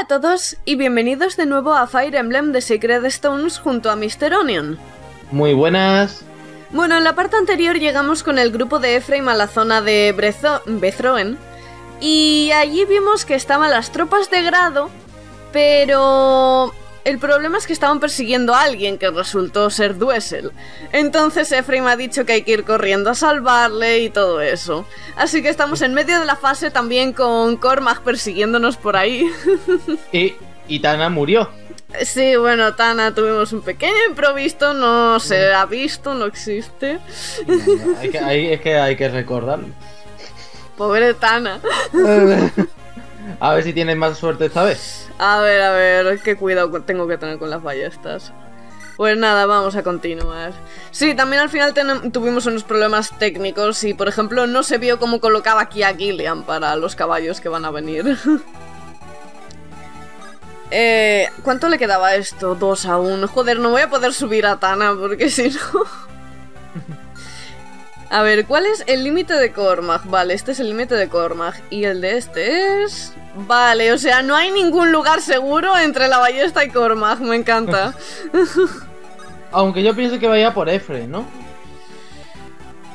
a todos y bienvenidos de nuevo a Fire Emblem The Sacred Stones junto a Mr. Onion. Muy buenas. Bueno, en la parte anterior llegamos con el grupo de Ephraim a la zona de Brezo Bethroen y allí vimos que estaban las tropas de grado, pero el problema es que estaban persiguiendo a alguien que resultó ser Duessel. Entonces Ephraim ha dicho que hay que ir corriendo a salvarle y todo eso. Así que estamos en medio de la fase también con Cormac persiguiéndonos por ahí. Y, y Tana murió. Sí, bueno, Tana, tuvimos un pequeño improviso, no se ha visto, no existe. Hay que- hay- es que hay que recordarlo. Pobre Tana. A ver si tienes más suerte esta vez. A ver, a ver, qué cuidado tengo que tener con las ballestas. Pues nada, vamos a continuar. Sí, también al final tuvimos unos problemas técnicos y, por ejemplo, no se vio cómo colocaba aquí a Gillian para los caballos que van a venir. eh, ¿Cuánto le quedaba esto? Dos a uno. Joder, no voy a poder subir a Tana porque si no... A ver, ¿cuál es el límite de Cormag? Vale, este es el límite de Cormag. Y el de este es... Vale, o sea, no hay ningún lugar seguro entre la ballesta y Cormag. Me encanta. Aunque yo pienso que vaya por Efre, ¿no?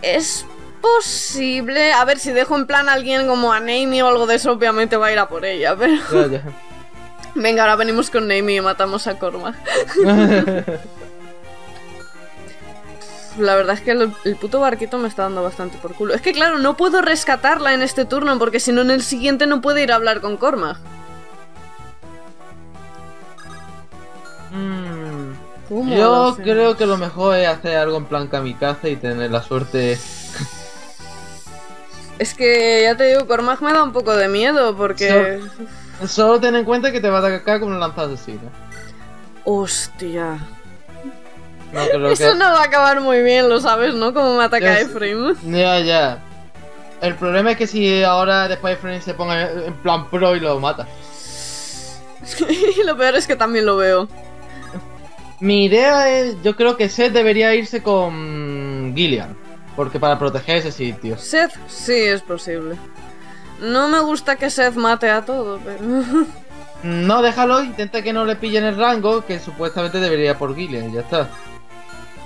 es posible... A ver, si dejo en plan a alguien como a Naomi o algo de eso, obviamente va a ir a por ella, pero... Ya, ya. Venga, ahora venimos con Naomi y matamos a Cormag. La verdad es que el, el puto barquito me está dando bastante por culo. Es que claro, no puedo rescatarla en este turno porque si no en el siguiente no puede ir a hablar con Cormag. Mm, ¿Cómo lo yo creo que lo mejor es hacer algo en plan kamikaze y tener la suerte. Es que ya te digo, Cormag me da un poco de miedo porque... Solo ten en cuenta que te va a atacar con un lanza asesina. Hostia. No creo Eso que. no va a acabar muy bien, lo sabes, ¿no? Como me ataca Ya. Ephraim. Ya, ya. El problema es que si ahora después Efraín se ponga en plan pro y lo mata. y lo peor es que también lo veo. Mi idea es, yo creo que Seth debería irse con Gillian, porque para proteger ese sitio. Seth, sí, es posible. No me gusta que Seth mate a todo, pero... No, déjalo, intenta que no le pillen el rango, que supuestamente debería por Gillian, y ya está.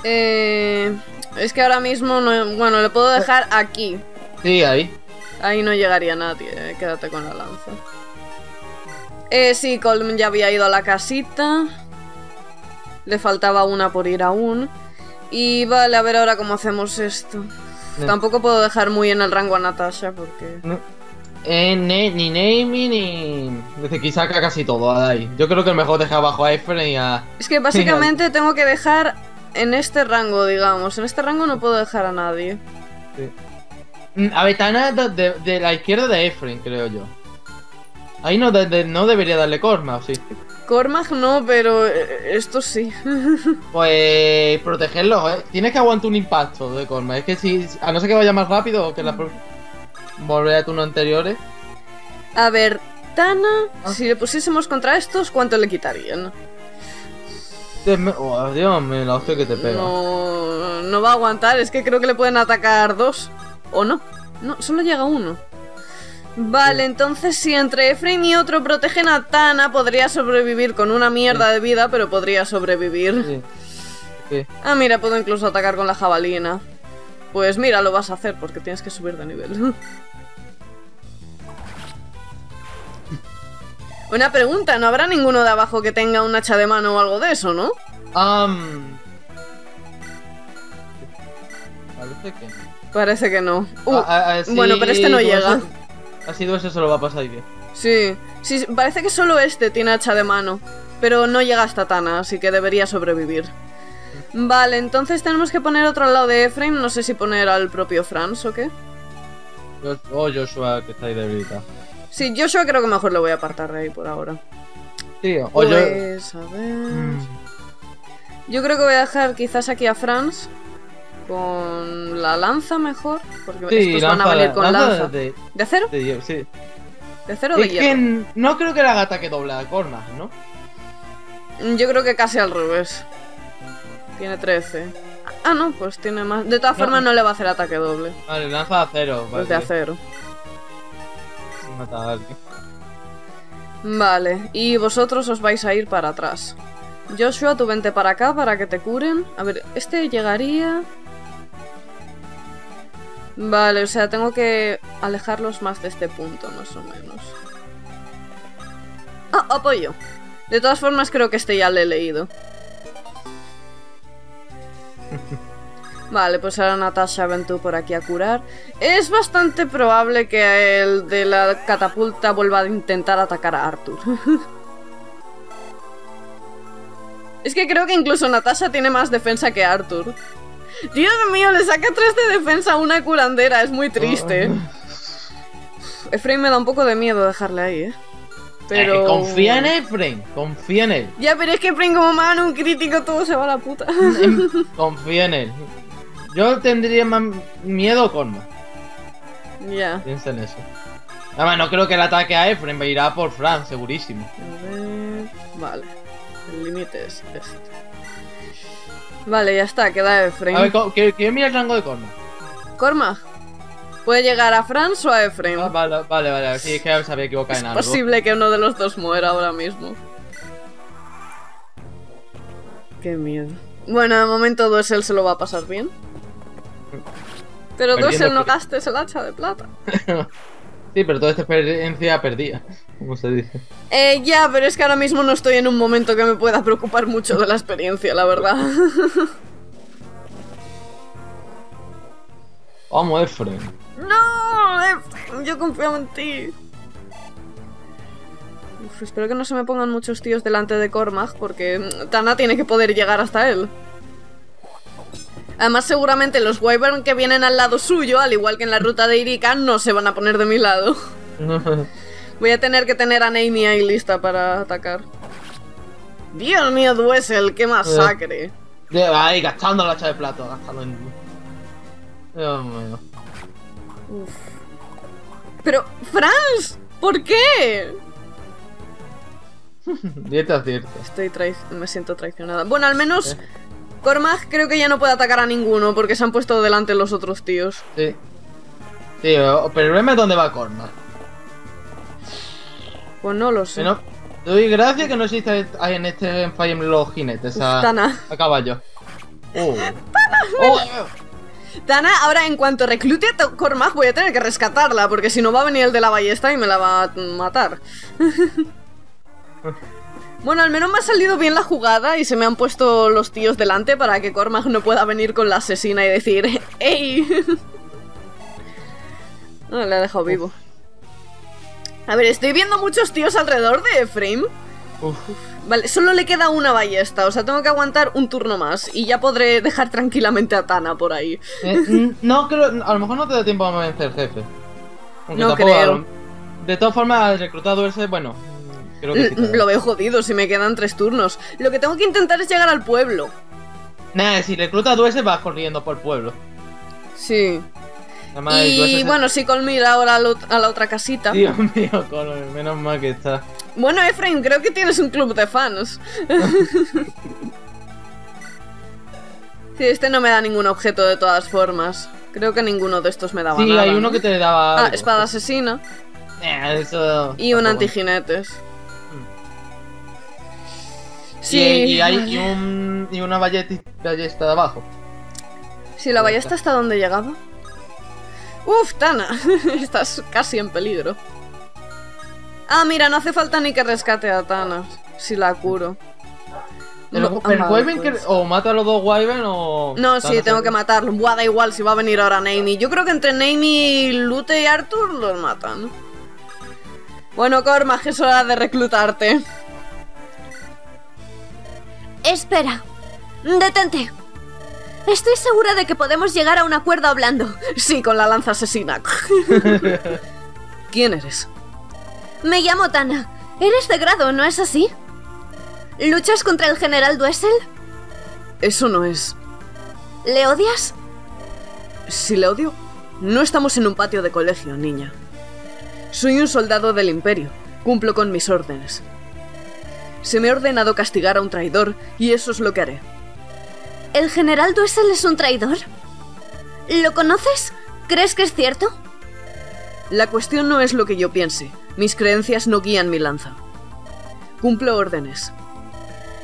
Eh, es que ahora mismo, no, bueno, le puedo dejar aquí. Sí, ahí. Ahí no llegaría nadie, eh, quédate con la lanza. Eh, sí, Colm ya había ido a la casita. Le faltaba una por ir aún. Y vale, a ver ahora cómo hacemos esto. No. Tampoco puedo dejar muy en el rango a Natasha porque... No. Eh, ne- ni Naomi ni... Desde aquí saca casi todo a ahí. Yo creo que es mejor dejar abajo a Efren y a... Es que básicamente tengo que dejar en este rango, digamos. En este rango no puedo dejar a nadie. Mm, A Betana de, de- la izquierda de Efren, creo yo. Ahí no, de- de- no debería darle Corma, ¿o sí? Cormag no, pero eh, esto sí. Pues protegerlo, ¿eh? Tienes que aguantar un impacto de Corma. Es que si, a no ser que vaya más rápido o que la volver a turnos anteriores. A ver, Tana, Ah. si le pusiésemos contra estos, ¿cuánto le quitarían? Oh, Dios mío, la hostia que te pega. No, no va a aguantar, es que creo que le pueden atacar dos. ¿O no? No, solo llega uno. Vale, entonces si entre Efrain y otro protegen a Tana, podría sobrevivir con una mierda de vida, pero podría sobrevivir. Sí. Sí. Ah, mira, puedo incluso atacar con la jabalina. Pues mira, lo vas a hacer porque tienes que subir de nivel. Una pregunta, ¿no habrá ninguno de abajo que tenga un hacha de mano o algo de eso, no? Am. Parece que. Parece que no. Uh, sí, bueno, pero este no llega. Así Dueso se lo va a pasar bien. Sí, sí, parece que solo este tiene hacha de mano, pero no llega hasta Tana, así que debería sobrevivir. Vale, entonces tenemos que poner otro al lado de Efraim, no sé si poner al propio Franz o qué. Oh, Joshua, que está ahí debilitado. Sí, Joshua creo que mejor le voy a apartar de ahí por ahora. Sí, o yo. Pues, a ver... Mm, Yo creo que voy a dejar quizás aquí a Franz con la lanza mejor, porque Sí, estos van a venir con lanza lanza. de- ¿De acero? de hierro, sí. ¿De acero o de Es que hierro? no creo que le haga ataque doble a Cormac, ¿no? Yo creo que casi al revés. Tiene 13. Ah, no, pues tiene más. De todas No. formas, no le va a hacer ataque doble. Vale, lanza a cero. Pues de acero. A alguien. Vale, y vosotros os vais a ir para atrás. Joshua, tú vente para acá para que te curen. A ver, este llegaría... Vale, o sea, tengo que alejarlos más de este punto, más o menos. Ah, apoyo. De todas formas, creo que este ya lo he leído. Vale, pues ahora Natasha ven tú por aquí a curar. Es bastante probable que el de la catapulta vuelva a intentar atacar a Arthur. es que creo que incluso Natasha tiene más defensa que Arthur. Dios mío, le saca 3 de defensa a una curandera, es muy triste. Efraín me da un poco de miedo dejarle ahí, ¿eh? Pero... Eh, confía en Efraín, confía en él. Ya, pero es que Efraín como me un crítico todo se va a la puta. confía en él. Yo tendría más miedo con Ya. Piensa en eso. Además, no creo que el ataque a Efraín irá por Fran, segurísimo. A ver... Vale. El límite es este. Vale, ya está, queda Efraín. A ver, ¿quién mira el rango de Corma? Corma. ¿Puede llegar a Franz o a Efraín? Ah, vale, vale, vale. Sí, es que se había equivocado en algo. Es posible que uno de los dos muera ahora mismo. Qué miedo. Bueno, de momento Duessel se lo va a pasar bien. Pero Duessel no gastes el hacha de plata. sí, pero toda esta experiencia perdida, como se dice. Eh, ya, pero es que ahora mismo no estoy en un momento que me pueda preocupar mucho de la experiencia, la verdad. Vamos, Efren. ¡No! Yo confío en ti. espero que no se me pongan muchos tíos delante de Cormag, porque Tana tiene que poder llegar hasta él. Además, seguramente los Wyvern que vienen al lado suyo, al igual que en la ruta de Irika, no se van a poner de mi lado. Voy a tener que tener a Naomi ahí lista para atacar. Dios mío, Duessel, qué masacre. Ahí, gastando la hacha de plato, gastando en... Dios mío. Pero, Franz, ¿por qué? Dieta cierto. Estoy me siento traicionada. Bueno, al menos Cormag creo que ya no puede atacar a ninguno porque se han puesto delante los otros tíos. Sí. Sí, pero el problema es dónde va Cormag. Pues no lo sé. doy gracias que no existe en este Fire Emblem los jinetes a, a caballo. Oh. oh. Tana, ahora en cuanto reclute a Cormag voy a tener que rescatarla, porque si no va a venir el de la ballesta y me la va a matar. bueno, al menos me ha salido bien la jugada y se me han puesto los tíos delante para que Cormag no pueda venir con la asesina y decir ¡Ey! no, le ha dejado vivo. A ver, estoy viendo muchos tíos alrededor de Frame. Vale, solo le queda una ballesta, o sea, tengo que aguantar un turno más y ya podré dejar tranquilamente a Tana por ahí. Eh, no creo, a lo mejor no te da tiempo a vencer jefe. no creo. De todas formas, al reclutado ese, bueno, creo que Lo veo jodido si me quedan tres turnos. Lo que tengo que intentar es llegar al pueblo. Nah, si recluta ese vas corriendo por el pueblo. Sí. y bueno, si Colmir ahora a la otra casita. Dios mío, Colmir, menos mal que está. Bueno, Efraín, creo que tienes un club de fans. sí, este no me da ningún objeto de todas formas. Creo que ninguno de estos me daba nada. Sí, hay uno que te daba. Ah, espada asesina. Eh, eso... Y un antijinetes. Sí. Y, hay un, y una ballesta de abajo. Sí, la ballesta está donde llegaba. Uf, Tana, estás casi en peligro. Ah, mira, no hace falta ni que rescate a Thanos. Si la curo. Pero, pues. o mata a los dos Wyvern o. No, sí, tengo que matarlo. Buah, da igual si va a venir ahora Naomi. Yo creo que entre Naomi, Lute y Arthur los matan. Bueno, Corma, es hora de reclutarte. Espera. Detente. Estoy segura de que podemos llegar a un acuerdo hablando. Sí, con la lanza asesina. ¿Quién eres? Me llamo Tana. Eres de grado, ¿no es así? ¿Luchas contra el general Duessel? Eso no es. ¿Le odias? Si le odio, no estamos en un patio de colegio, niña. Soy un soldado del imperio. Cumplo con mis órdenes. Se me ha ordenado castigar a un traidor y eso es lo que haré. ¿El general Duessel es un traidor? ¿Lo conoces? ¿Crees que es cierto? La cuestión no es lo que yo piense. Mis creencias no guían mi lanza. Cumplo órdenes.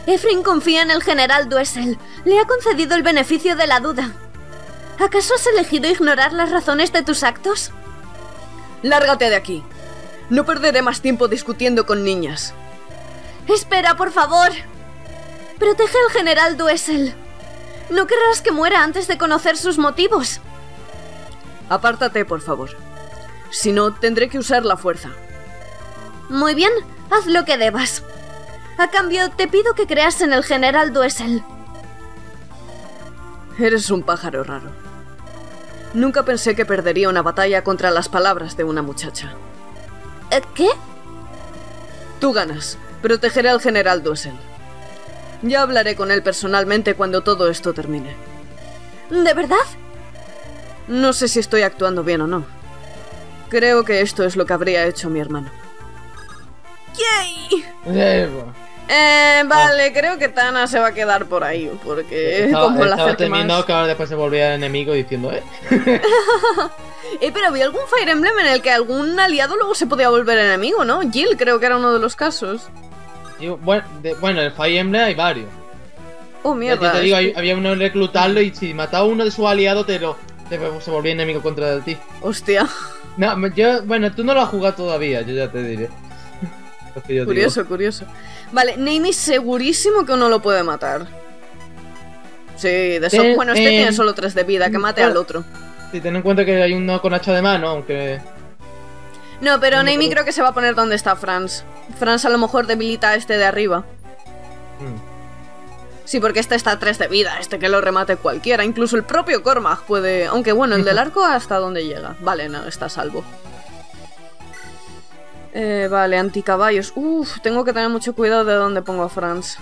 Efraín confía en el general Duessel. Le ha concedido el beneficio de la duda. ¿Acaso has elegido ignorar las razones de tus actos? Lárgate de aquí. No perderé más tiempo discutiendo con niñas. Espera, por favor. Protege al general Duessel. No querrás que muera antes de conocer sus motivos. Apártate, por favor. Si no, tendré que usar la fuerza. Muy bien, haz lo que debas. A cambio, te pido que creas en el general Duessel. Eres un pájaro raro. Nunca pensé que perdería una batalla contra las palabras de una muchacha. ¿Eh, ¿Qué? Tú ganas. Protegeré al general Duessel. Ya hablaré con él personalmente cuando todo esto termine. ¿De verdad? No sé si estoy actuando bien o no. Creo que esto es lo que habría hecho mi hermano. ¡Yay! Eh, vale, creo que Tana se va a quedar por ahí, porque Estaba, como la estaba temiendo más... que ahora después se volviera enemigo diciendo, eh. Eh, pero había algún Fire Emblem en el que algún aliado luego se podía volver enemigo, ¿no? Jill creo que era uno de los casos. Digo, bueno, de- bueno, en Fire Emblem hay varios. Oh, Ya mierda. te digo, hay- había uno en reclutarlo y si mataba a uno de sus aliados te lo te- se volvía enemigo contra ti. Hostia, No, yo, bueno, tú no lo has jugado todavía, yo ya te diré. Digo. curioso, curioso. Vale, Naimi segurísimo que uno lo puede matar. Sí, de eso. Eh, bueno, este eh, tiene solo 3 de vida, que mate al otro. Sí, ten en cuenta que hay uno con hacha de mano, aunque. No, pero No, pero- creo que se va a poner donde está Franz. Franz a lo mejor debilita a este de arriba. mm. Sí, porque este está a 3 de vida, este que lo remate cualquiera, incluso el propio Cormag puede... Aunque bueno, el del arco hasta dónde llega. Vale, no, está a salvo. Eh, vale, anticaballos. Uf, tengo que tener mucho cuidado de dónde pongo a Franz.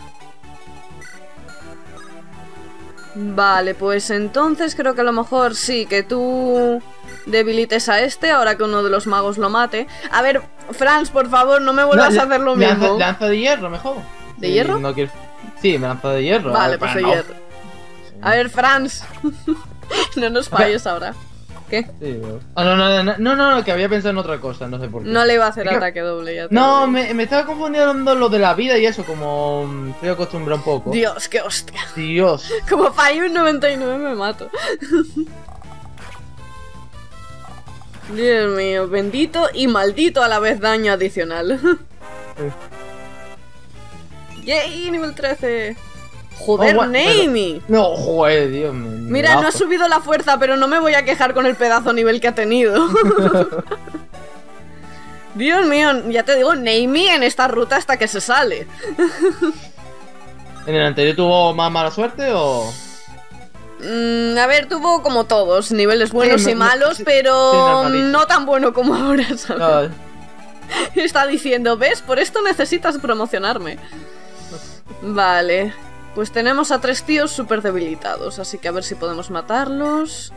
Vale, pues entonces creo que a lo mejor sí, que tú debilites a este ahora que uno de los magos lo mate. A ver, Franz, por favor, no me vuelvas No, a hacer lo lanza, mismo. lanza de hierro, mejor. ¿De Sí, hierro? No quiero... Sí, me lanza de hierro. Vale, Ah, pues de no. hierro. A ver, Franz. no nos falles ahora. ¿Qué? Sí, Ah, no, no, no, no, no, no, que había pensado en otra cosa, no sé por qué. No le iba a hacer Es que- ataque doble ya. te No, me, me estaba confundiendo lo de la vida y eso, como mm, estoy acostumbrado un poco. Dios, qué hostia. Dios. Como fallo un 99 me mato. Dios mío, bendito y maldito a la vez daño adicional. ¡Yay! Nivel 13. Joder, Oh. No, joder, Dios mío. Mira, no ha subido la fuerza, pero no me voy a quejar con el pedazo nivel que ha tenido. Dios mío, ya te digo, Naimi en esta ruta hasta que se sale. ¿En el anterior tuvo más mala suerte o...? Mm, a ver, tuvo como todos, niveles buenos no- y no- malos, pero sí, no tan bueno como ahora, ¿sabes? Ah, Está diciendo, ¿ves? Por esto necesitas promocionarme. Vale. Pues tenemos a tres tíos súper debilitados, así que a ver si podemos matarlos.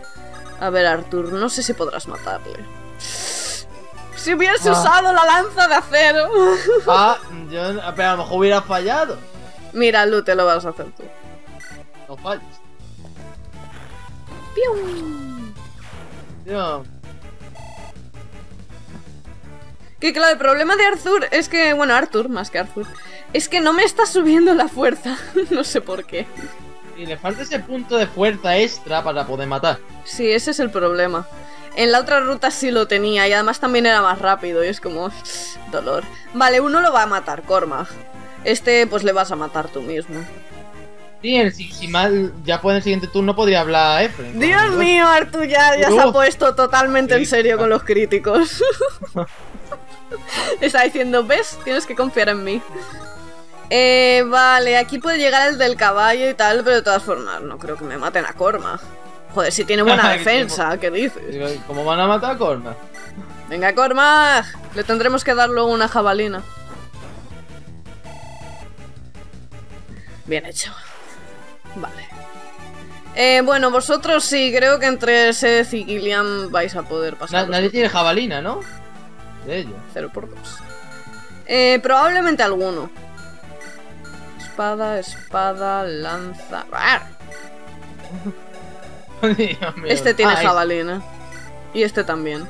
A ver, Arthur, no sé si podrás matarle. Si hubiese Ah. usado la lanza de acero. ah, yo... Pero a lo mejor hubiera fallado. Mira, Lu, te lo vas a hacer tú. No falles. ¡Pium! Dios. Que claro, el problema de Arthur es que, bueno, Arthur, más que Arthur, es que no me está subiendo la fuerza. no sé por qué. Y le falta ese punto de fuerza extra para poder matar. Sí, ese es el problema. En la otra ruta sí lo tenía y además también era más rápido y es como... dolor. Vale, uno lo va a matar, Cormag. Este pues le vas a matar tú mismo. Sí, el, si, si mal, ya puede en el siguiente turno podría hablar a Efren. Dios mío, Arthur ya, ya se ha puesto totalmente en serio con los críticos. Está diciendo, ¿ves? Tienes que confiar en mí. Eh, vale, aquí puede llegar el del caballo y tal, pero de todas formas, no creo que me maten a Cormag. Joder, si tiene buena defensa, ¿qué dices? ¿Cómo van a matar a Corma? Venga, Cormag, le tendremos que dar luego una jabalina. Bien hecho. Vale. Eh, bueno, vosotros sí, creo que entre Seth y Gillian vais a poder Na- pasar. nadie tiene jabalina, ¿no? De ellos. 0 por 2. Eh, probablemente alguno. Espada, espada, lanza. Este tiene jabalina. Y este también.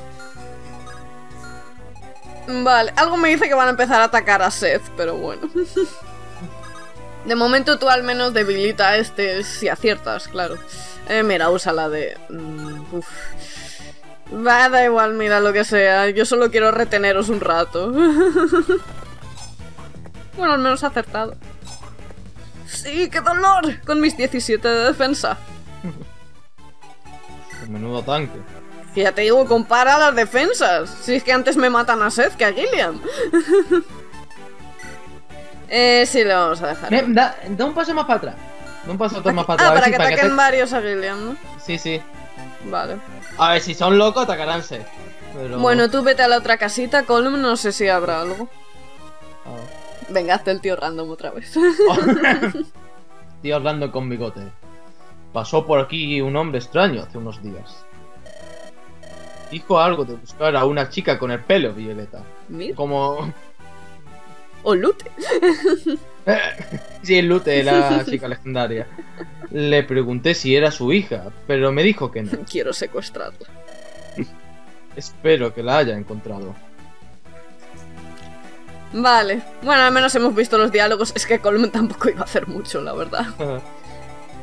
Vale, algo me dice que van a empezar a atacar a Seth, pero bueno. De momento tú al menos debilita a este si aciertas, claro. Eh, mira, usa la de... mm, uf. Va, da igual, mira lo que sea. Yo solo quiero reteneros un rato. bueno, al menos acertado. Sí, qué dolor. Con mis 17 de defensa. Menudo tanque. Que ya te digo, compara las defensas. Si es que antes me matan a Seth que a Gilliam. eh, sí, le vamos a dejar. Me- da, da un paso más para atrás. Da un paso otro más para Ah, atrás. a ver para si- que para que ataquen te- varios a Gilliam, ¿no? Sí, sí. Vale. A ver, si son locos, atacarán Seth. Pero... Bueno, tú vete a la otra casita, Colm, no sé si habrá algo. Ah. Venga, hazte el tío random otra vez. Estoy hablando con bigote. Pasó por aquí un hombre extraño hace unos días. Dijo algo de buscar a una chica con el pelo violeta. Mira. Como... O Lute. sí, Lute, la chica legendaria. Le pregunté si era su hija, pero me dijo que no. Quiero secuestrarla. Espero que la haya encontrado. Vale. Bueno, al menos hemos visto los diálogos. Es que Colm tampoco iba a hacer mucho, la verdad.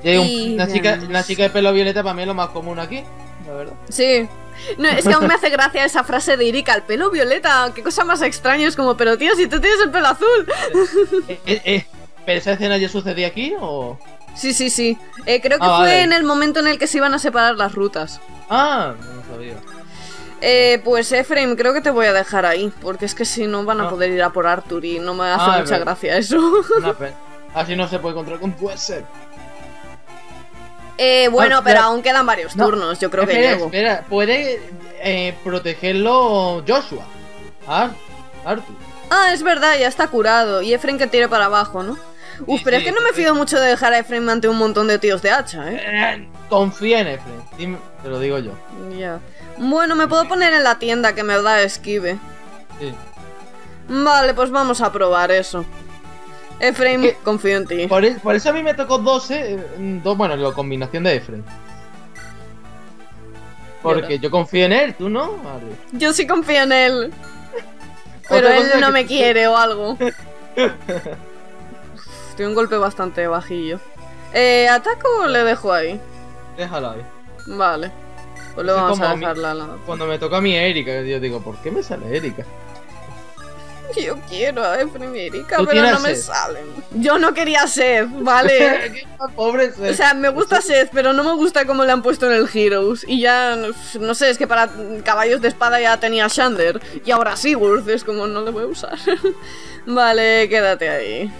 Y hay un- Y una, chica, una chica de pelo violeta para mí es lo más común aquí, la verdad. Sí. No, es que aún me hace gracia esa frase de Irika, el pelo violeta, qué cosa más extraña, es como, pero tío, si tú tienes el pelo azul. Eh, eh, eh, ¿Pero esa escena ya sucedía aquí o...? Sí, sí, sí. Eh, creo que Ah, fue vale. en el momento en el que se iban a separar las rutas. Ah, no sabía. Eh, pues Efraim, creo que te voy a dejar ahí, porque es que si no van a Ah. poder ir a por Arthur y no me hace Ah, mucha gracia eso. Una pena. Así no se puede encontrar con Dweser. Eh, bueno, Ah, pero aún quedan varios No, turnos, yo creo que espera, llego. espera, puede eh, protegerlo Joshua. Ar Arthur. Ah, es verdad, ya está curado. Y Efraim que tire para abajo, ¿no? Uf, Sí, pero sí, es que no me sí. fío mucho de dejar a Efraim ante un montón de tíos de hacha, ¿eh? Eh, confía en Efren. Dime- te lo digo yo. Ya. Bueno, me puedo poner en la tienda que me da esquive. Sí. Vale, pues vamos a probar eso. Efraim, ¿Qué? confío en ti. Por, e- por eso a mí me tocó 12. eh, dos, bueno, la combinación de Efren. Porque yo confío en él, ¿tú no? Ari? Yo sí confío en él. Pero él no que- me quiere o algo. Tiene un golpe bastante bajillo. Eh, ¿ataco o le dejo ahí? Déjalo ahí. Vale. Pues Es vamos a como dejarla lado. Cuando me toca a mí Erika, yo digo, ¿por qué me sale Erika? Yo quiero a Efraim y Erika, pero no me sed. salen. Yo no quería Seth, ¿vale? Pobre O sea, me gusta Seth, pero no me gusta cómo le han puesto en el Heroes. Y ya, no- no sé, es que para caballos de espada ya tenía Shander. Y ahora Sigurd, es como no le voy a usar. vale, quédate ahí.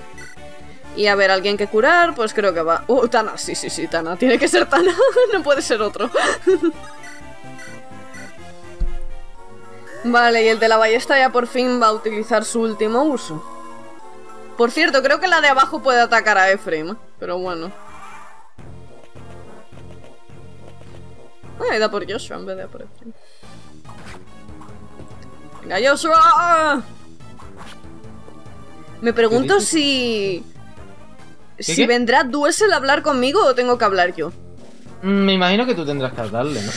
Y a ver, alguien que curar, pues creo que va. Oh, Tana, sí, sí, sí, Tana. Tiene que ser Tana, no puede ser otro. Vale, y el de la ballesta ya por fin va a utilizar su último uso. Por cierto, creo que la de abajo puede atacar a Ephraim, pero bueno. Ah, da por Joshua en vez de a por Ephraim. ¡Venga, Joshua! Me pregunto si... Si qué? vendrá Duessel a hablar conmigo o tengo que hablar yo. Mm, Me imagino que tú tendrás que darle, ¿no?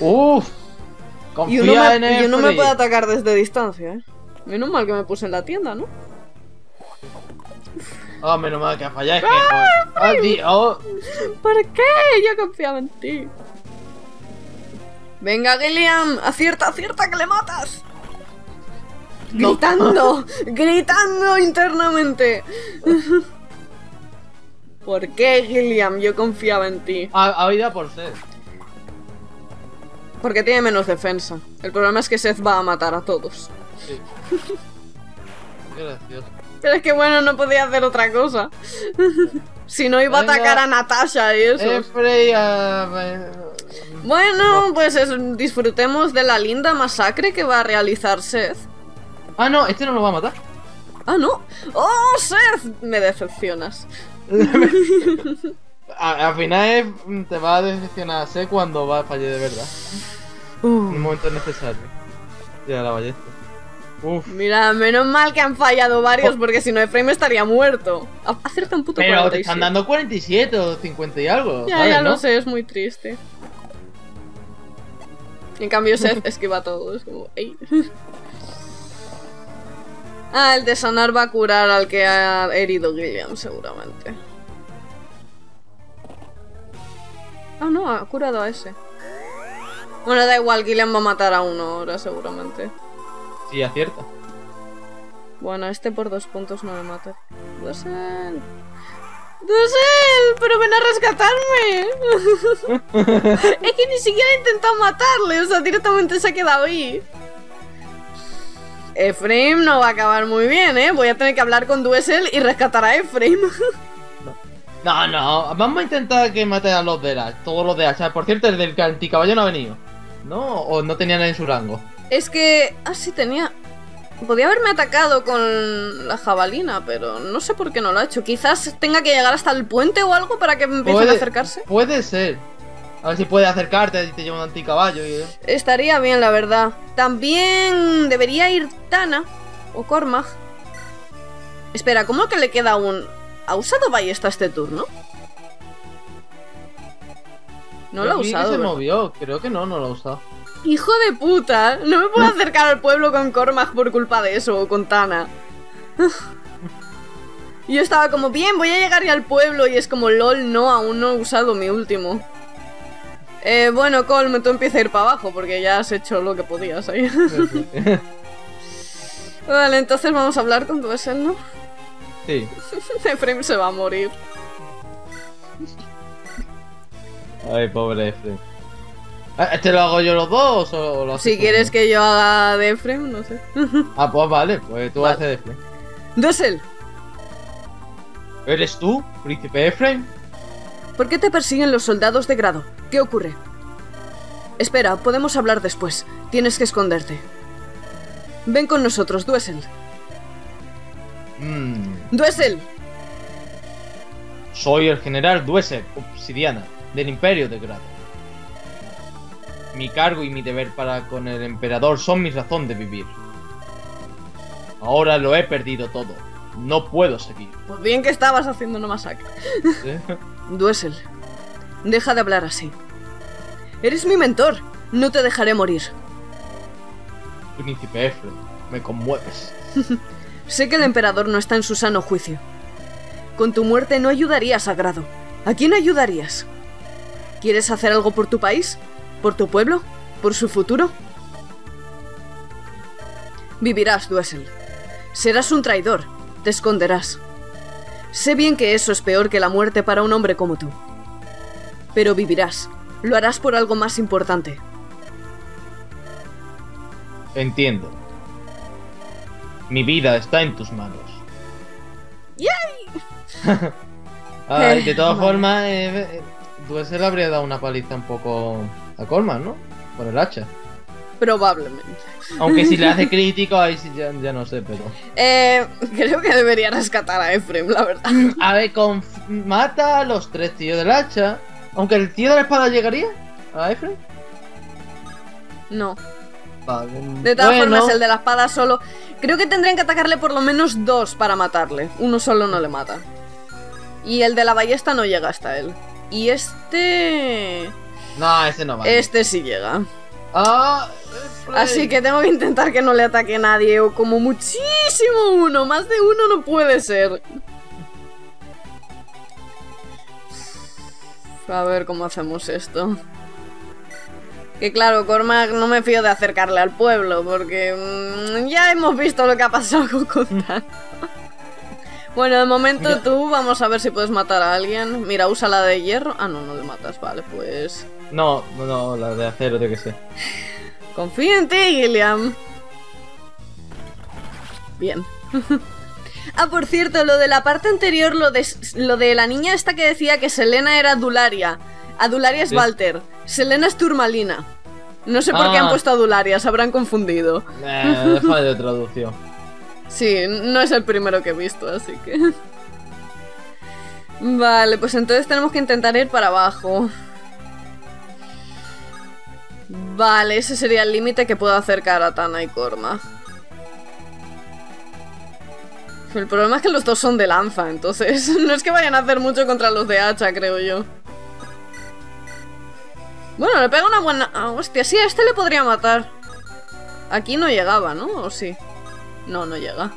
Uf. Y Confía uno, me, en y uno me Efren. puede atacar desde distancia, ¿eh? Menos mal que me puse en la tienda, ¿no? Oh, menos mal que ha fallado. Es que. Ah, di- oh. ¿Por qué? Yo confiaba en ti. Venga, Gilliam, acierta, acierta que le matas. No. Gritando, gritando internamente. ¿Por qué, Gilliam? Yo confiaba en ti. Ha, ha ido por ser. Porque tiene menos defensa. El problema es que Seth va a matar a todos. Sí. Qué gracioso. Pero es que bueno, no podía hacer otra cosa. si no iba a atacar a Natasha y eso. Eh, Bueno, pues es- disfrutemos de la linda masacre que va a realizar Seth. Ah, no, este no lo va a matar. Ah, no. ¡Oh, Seth! Me decepcionas. A- Al final es- te va a decepcionar sé cuando va a fallar de verdad. En un momento necesario. Ya la ballesta. Uf. Mira, menos mal que han fallado varios, porque si no, Efraim estaría muerto. A- Acierta un puto Pero te 47. están dando 47 o 50 y algo. Ya, ¿sabes, ya no? lo sé, es muy triste. En cambio, Seth esquiva todo. Es como, ey. Ah, el de sanar va a curar al que ha herido Gilliam, seguramente. Ah, no, ha curado a ese. Bueno, da igual, Gilliam va a matar a uno ahora, seguramente. Sí, acierta. Bueno, este por dos puntos no me mata. Dussel. Dussel, pero ven a rescatarme. es que ni siquiera he intentado matarle, o sea, directamente se ha quedado ahí. Efraim no va a acabar muy bien, ¿eh? Voy a tener que hablar con Duessel y rescatar a Efraim. No, no, vamos a intentar que mate a los de la, todos los de hacha. Por cierto, el del anticaballo no ha venido. ¿No? ¿O no tenía nada en su rango? Es que... Ah, sí, tenía... Podía haberme atacado con la jabalina, pero no sé por qué no lo ha hecho. Quizás tenga que llegar hasta el puente o algo para que empiecen Puede- a acercarse. Puede ser. A ver si puede acercarte y te lleva un anticaballo. Y... Estaría bien, la verdad. También debería ir Tana o Cormag. Espera, ¿cómo que le queda un... ¿Ha usado ballesta este turno? No lo ha usado. se movió, creo que no, no lo ha usado. Hijo de puta, no me puedo acercar al pueblo con Cormag por culpa de eso, o con Tana. Y Yo estaba como, bien, voy a llegar ya al pueblo y es como, lol, no, aún no he usado mi último. Eh, bueno, Colm, tú empieza a ir para abajo porque ya has hecho lo que podías ahí. vale, entonces vamos a hablar con Duessel, ¿no? Sí. Efraim se va a morir. Ay, pobre Efraim. Ah, ¿Este lo hago yo los dos o lo Si quieres que yo haga de Efraim, no sé. Ah, pues vale, pues tú Vale. haces de Efraim. Duessel, ¿Eres tú, príncipe Efraim? ¿Por qué te persiguen los soldados de grado? ¿Qué ocurre? Espera, podemos hablar después. Tienes que esconderte. Ven con nosotros, Duessel. ¡Duessel! Soy el general Dueser, obsidiana, del Imperio de Grado. Mi cargo y mi deber para con el emperador son mi razón de vivir. Ahora lo he perdido todo. No puedo seguir. Pues bien que estabas haciendo una masacre. Duessel, deja de hablar así. Eres mi mentor. No te dejaré morir. Príncipe Efraim, me conmueves. Sé que el emperador no está en su sano juicio. Con tu muerte no ayudarías a Grado. ¿A quién ayudarías? ¿Quieres hacer algo por tu país? ¿Por tu pueblo? ¿Por su futuro? Vivirás, Duessel. Serás un traidor. Te esconderás. Sé bien que eso es peor que la muerte para un hombre como tú. Pero vivirás. Lo harás por algo más importante. Entiendo. Mi vida está en tus manos. Ay, de todas formas, eh, eh, Dueser le habría dado una paliza un poco a Colman, ¿no? Con el hacha. Probablemente. Aunque si le hace crítico, ahí sí ya, ya no sé, pero. Eh, creo que debería rescatar a Efrem, la verdad. A ver, con... mata a los tres tíos del hacha. Aunque el tío de la espada llegaría a Efraim. No. De todas bueno, formas, el de la espada solo. Creo que tendrían que atacarle por lo menos dos para matarle. Uno solo no le mata. Y el de la ballesta no llega hasta él. Y este. No, ese no vale. Este sí llega. Ah. Así que tengo que intentar que no le ataque nadie. O como muchísimo uno. Más de uno no puede ser. A ver cómo hacemos esto. Que claro, Cormac no me fío de acercarle al pueblo, porque mm, ya hemos visto lo que ha pasado con Contan. Bueno, de momento Mira. tú vamos a ver si puedes matar a alguien. Mira, usa la de hierro. Ah, no, no le matas. Vale, pues... No, no, la de acero, yo que sé. Confío en ti, Gilliam. Bien. ah, por cierto, lo de la parte anterior, lo de, lo de la niña esta que decía que Selena era Adularia. Adularia es Sí. Walter. Selena es Turmalina. No sé por qué Ah. han puesto Adularia, se habrán confundido. Eh, fallo de traducción. Sí, no es el primero que he visto, así que... Vale, pues entonces tenemos que intentar ir para abajo. Vale, ese sería el límite que puedo acercar a Tana y Korma. El problema es que los dos son de lanza, entonces no es que vayan a hacer mucho contra los de hacha, creo yo. Bueno, le pega una buena... ah, hostia, sí, a este le podría matar. Aquí no llegaba, ¿no? ¿O sí? No, no llega.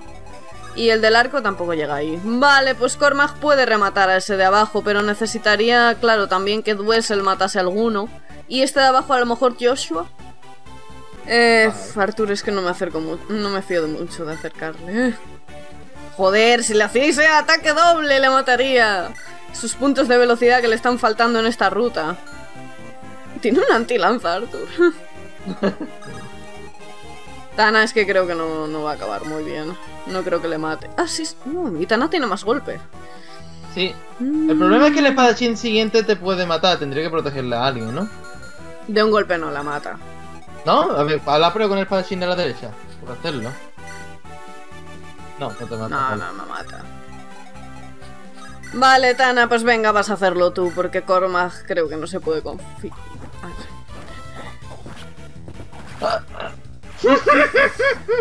Y el del arco tampoco llega ahí. Vale, pues Cormac puede rematar a ese de abajo, pero necesitaría, claro, también que Duessel matase a alguno. Y este de abajo a lo mejor Joshua. Eh, Arthur es que no me acerco mucho, no me fío de mucho de acercarle. Joder, si le hacíais el ataque doble le mataría. Sus puntos de velocidad que le están faltando en esta ruta. Tiene un anti-lanza, Arthur. Tana es que creo que no, no, va a acabar muy bien. No creo que le mate. Ah, sí. No, y Tana tiene más golpe. Sí. El problema es que el espadachín siguiente te puede matar. Tendría que protegerle a alguien, ¿no? De un golpe no la mata. ¿No? A ver, la prueba con el espadachín de la derecha. Por hacerlo. No, no te mata. No, no, no mata. Vale, Tana, pues venga, vas a hacerlo tú, porque Cormac creo que no se puede confiar.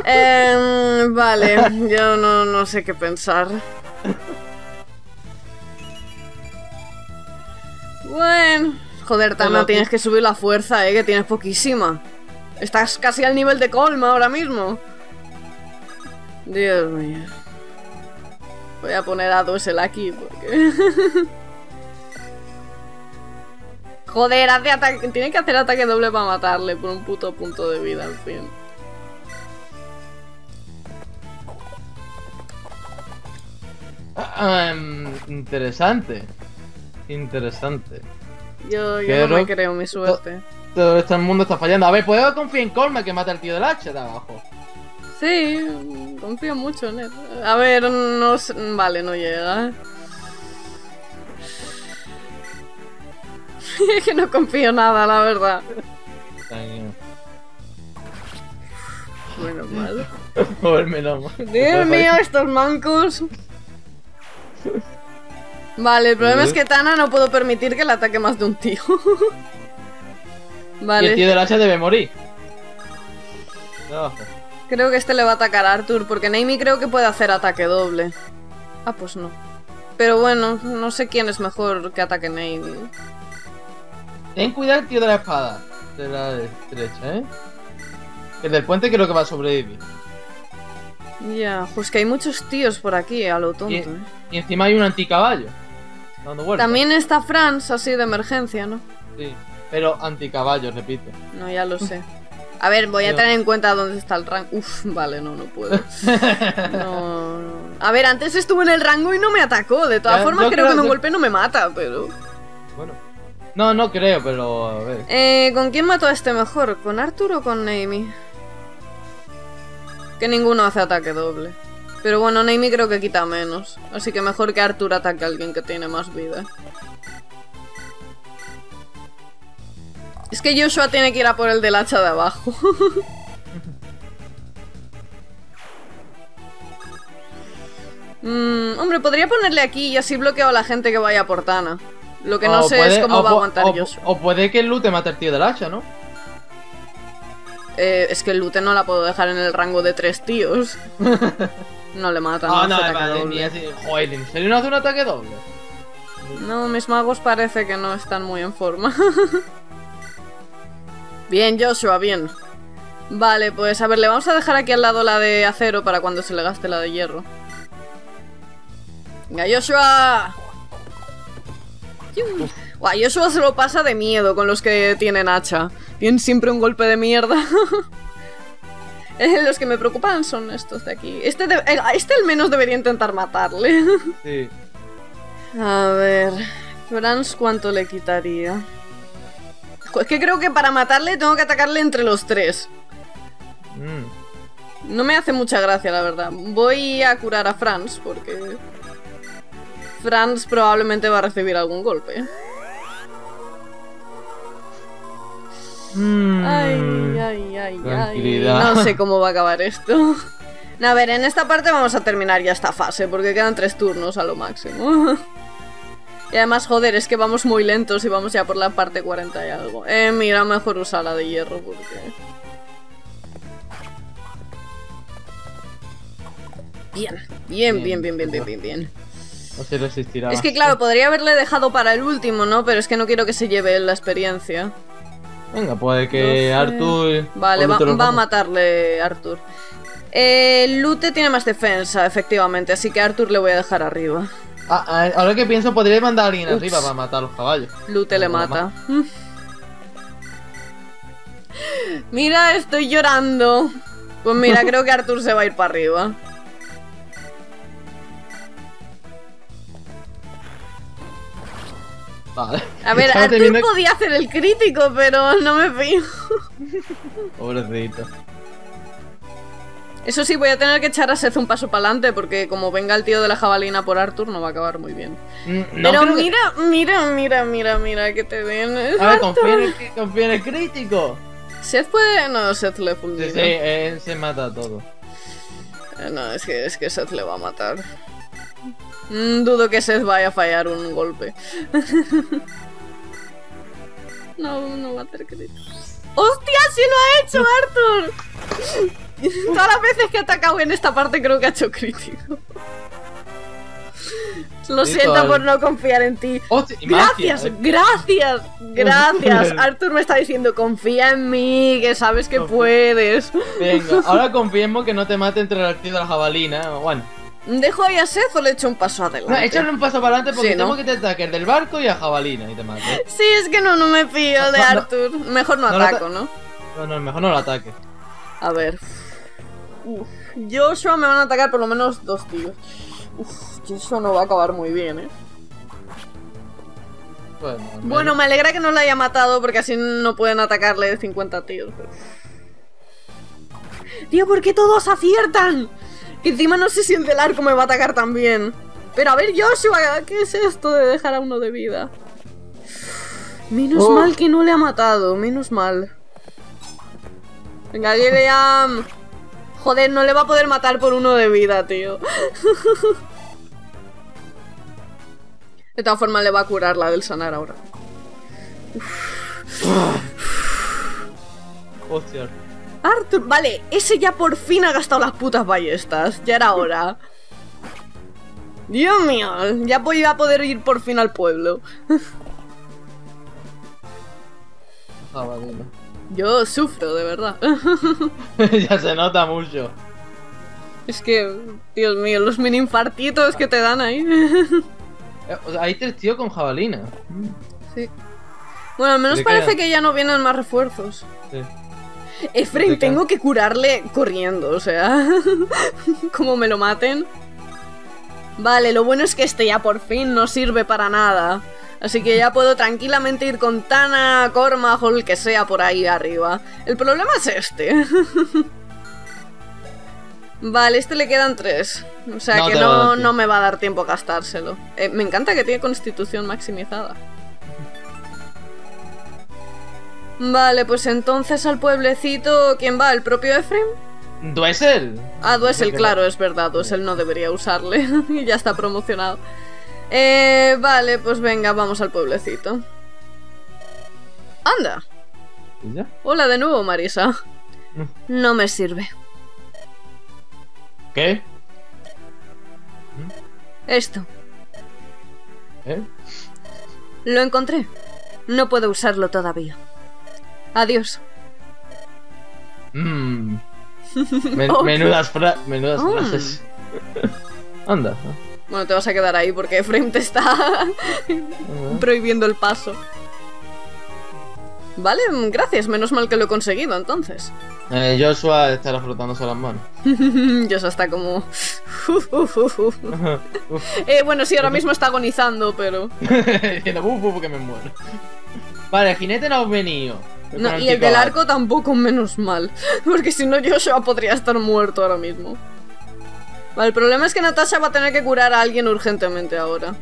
Eh, vale, yo no, no sé qué pensar. Bueno, joder, Tana, tienes que subir la fuerza, eh, que tienes poquísima. Estás casi al nivel de Colma ahora mismo. Dios mío. Voy a poner a Duessel aquí porque... Joder, hace ataque... Tiene que hacer ataque doble para matarle por un puto punto de vida, al fin. Um, interesante. Interesante. Yo, yo no me creo mi suerte. Todo, este mundo está fallando. A ver, ¿puedo confiar en Colma que mata al tío del hacha de abajo? Sí, confío mucho en él. A ver, no Vale, no llega. es que no confío nada, la verdad. Bueno, mal. Dios mío, estos mancos. Vale, el problema es que Tana no puedo permitir que le ataque más de un tío. vale. Y el tío del hacha debe morir. Creo que este le va a atacar a Arthur, porque Naomi creo que puede hacer ataque doble. Ah, pues no. Pero bueno, no sé quién es mejor que ataque Naomi. Ten cuidado, tío de la espada. De la derecha, ¿eh? El del puente creo que va a sobrevivir. Ya, pues que hay muchos tíos por aquí, a lo tonto, y, ¿eh? Y encima hay un anticaballo. Dando También está Franz, así de emergencia, ¿no? Sí, pero anticaballo, repito. No, ya lo sé. A ver, voy a tener en cuenta dónde está el rango. Uf, vale, no, no puedo. No, no. A ver, antes estuvo en el rango y no me atacó. De todas formas, creo, que con un golpe no me mata, pero. Bueno. No, no creo, pero a ver. Eh, ¿Con quién mato a este mejor? ¿Con Arthur o con Naomi? Que ninguno hace ataque doble. Pero bueno, Naomi creo que quita menos. Así que mejor que Arthur ataque a alguien que tiene más vida. Es que Joshua tiene que ir a por el del hacha de abajo. mm, hombre, podría ponerle aquí y así bloqueo a la gente que vaya por Tana. Lo que no sé es cómo va a aguantar Joshua. O puede que el lute mate al tío del hacha, ¿no? Eh, es que el lute no la puedo dejar en el rango de tres tíos. no le mata, no, no, Joder, ¿en serio no hace un ataque doble? No, mis magos parece que no están muy en forma. Bien, Joshua, bien. Vale, pues a ver, le vamos a dejar aquí al lado la de acero para cuando se le gaste la de hierro. Venga, Joshua. Guau, Joshua se lo pasa de miedo con los que tienen hacha. Tienen siempre un golpe de mierda. los que me preocupan son estos de aquí. Este, este al menos debería intentar matarle. Sí. A ver... Franz, ¿cuánto le quitaría? Es que creo que para matarle tengo que atacarle entre los tres. Mm. No me hace mucha gracia, la verdad. Voy a curar a Franz porque... Franz probablemente va a recibir algún golpe. Mm. Ay, ay, ay, ay. No sé cómo va a acabar esto. A ver, en esta parte vamos a terminar ya esta fase, porque quedan tres turnos a lo máximo. Y además, joder, es que vamos muy lentos y vamos ya por la parte 40 y algo. Eh, mira, mejor usar la de hierro porque... Bien, bien, bien, bien, bien, bien, bien, bien. Resistirá. Es que claro, podría haberle dejado para el último, ¿no? Pero es que no quiero que se lleve la experiencia. Venga, puede que Arthur... Vale, va, va, a matarle Arthur. Eh, Lute tiene más defensa, efectivamente, así que a Arthur le voy a dejar arriba. Ah, ah, ahora que pienso, podría mandar a alguien Ups. arriba para matar a los caballos. Lute le mata. Mira, estoy llorando. Pues mira, creo que Arthur se va a ir para arriba. Vale. A ver, Estaba Arthur teniendo- podía hacer el crítico, pero no me fío. Pobrecito. Eso sí, voy a tener que echar a Seth un paso para adelante, porque como venga el tío de la jabalina por Arthur, no va a acabar muy bien. Mm, no pero que- mira, mira, mira, mira, mira, que te den. A ver, confía en, el, confía en el crítico. Seth puede. No, Seth le Sí, fulmina. sí, él se mata a todo. Eh, No, es que, es que Seth le va a matar. Mm, dudo que Seth vaya a fallar un golpe. no, no va a hacer crítico. ¡Hostia! ¡Sí lo ha hecho Arthur! Todas las veces que ha atacado en esta parte creo que ha hecho crítico. Lo siento por no confiar en ti. Y Gracias, eh. gracias, gracias. Arthur me está diciendo, confía en mí, que sabes que Confía. puedes. Venga, ahora confiemos que no te mate entre el tío de la jabalina. Bueno, ¿Dejo ahí a Seth o le echo un paso adelante? no, échale un paso para adelante porque Sí, ¿no? tengo que te ataque el del barco y a jabalina y te mate. Sí, es que no, no me fío de No. Arthur. Mejor no ataco, ¿no? No, no, mejor no lo ataque. A ver. Uf, Joshua me van a atacar por lo menos dos tíos. Uf, Joshua no va a acabar muy bien, ¿eh? Bueno, me alegra que no la haya matado porque así no pueden atacarle 50 tíos. Tío, ¿por qué todos aciertan? Que encima no sé si el del arco me va a atacar también. Pero a ver, Joshua, ¿qué es esto de dejar a uno de vida? Menos Oh. mal que no le ha matado, menos mal. Venga, Gideon. Joder, no le va a poder matar por uno de vida, tío. De todas formas, le va a curar la del sanar ahora. Hostia. Arthur, vale, ese ya por fin ha gastado las putas ballestas. Ya era hora. Dios mío, ya voy a poder ir por fin al pueblo. Jabalina. Yo sufro, de verdad. ya se nota mucho. Es que, Dios mío, los mini infartitos que te dan ahí. Eh, o sea, hay tres tíos con jabalina. Sí. Bueno, al menos parece que ya no vienen más refuerzos. Sí. Quedan- tengo que curarle corriendo, o sea. como me lo maten. Vale, lo bueno es que este ya por fin no sirve para nada. Así que ya puedo tranquilamente ir con Tana, Corma o el que sea por ahí arriba. El problema es este. vale, este le quedan tres. O sea No que no, no me va a dar tiempo a gastárselo. Eh, me encanta que tiene constitución maximizada. Vale, pues entonces al pueblecito, ¿quién va? ¿El propio Efraín? ¿Duesel? Ah, Duesel, claro, es verdad, Duesel no debería usarle y ya está promocionado. Eh, vale, pues venga, vamos al pueblecito. Anda, hola de nuevo, Marisa. No me sirve. ¿Qué? Esto, ¿Eh? lo encontré. No puedo usarlo todavía. Adiós. Mmm. Men- Ok. Menudas, fra- menudas Mm. frases. Anda. Bueno, te vas a quedar ahí porque Efraín te está prohibiendo el paso. Vale, mm, gracias, menos mal que lo he conseguido entonces. Eh, Joshua estará frotándose las manos. Joshua está como... Eh, bueno, sí, ahora mismo está agonizando, pero... Diciendo, "Uf, uf, que me muero. Vale, el jinete no ha venido. No, y el del arco tampoco, menos mal. Porque si no, Joshua podría estar muerto ahora mismo. Vale, el problema es que Natasha va a tener que curar a alguien urgentemente ahora.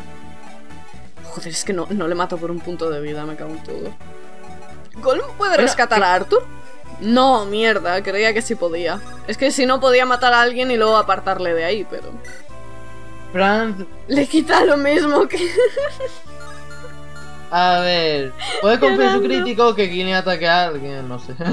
Joder, es que no, no le mato por un punto de vida, me cago en todo. ¿Golem puede Bueno, rescatar a Arthur? No, mierda, creía que sí podía. Es que si no podía matar a alguien y luego apartarle de ahí, pero... Franz, Le quita lo mismo que... a ver. Puede confiar en su crítico que Guinea ataque a alguien, no sé.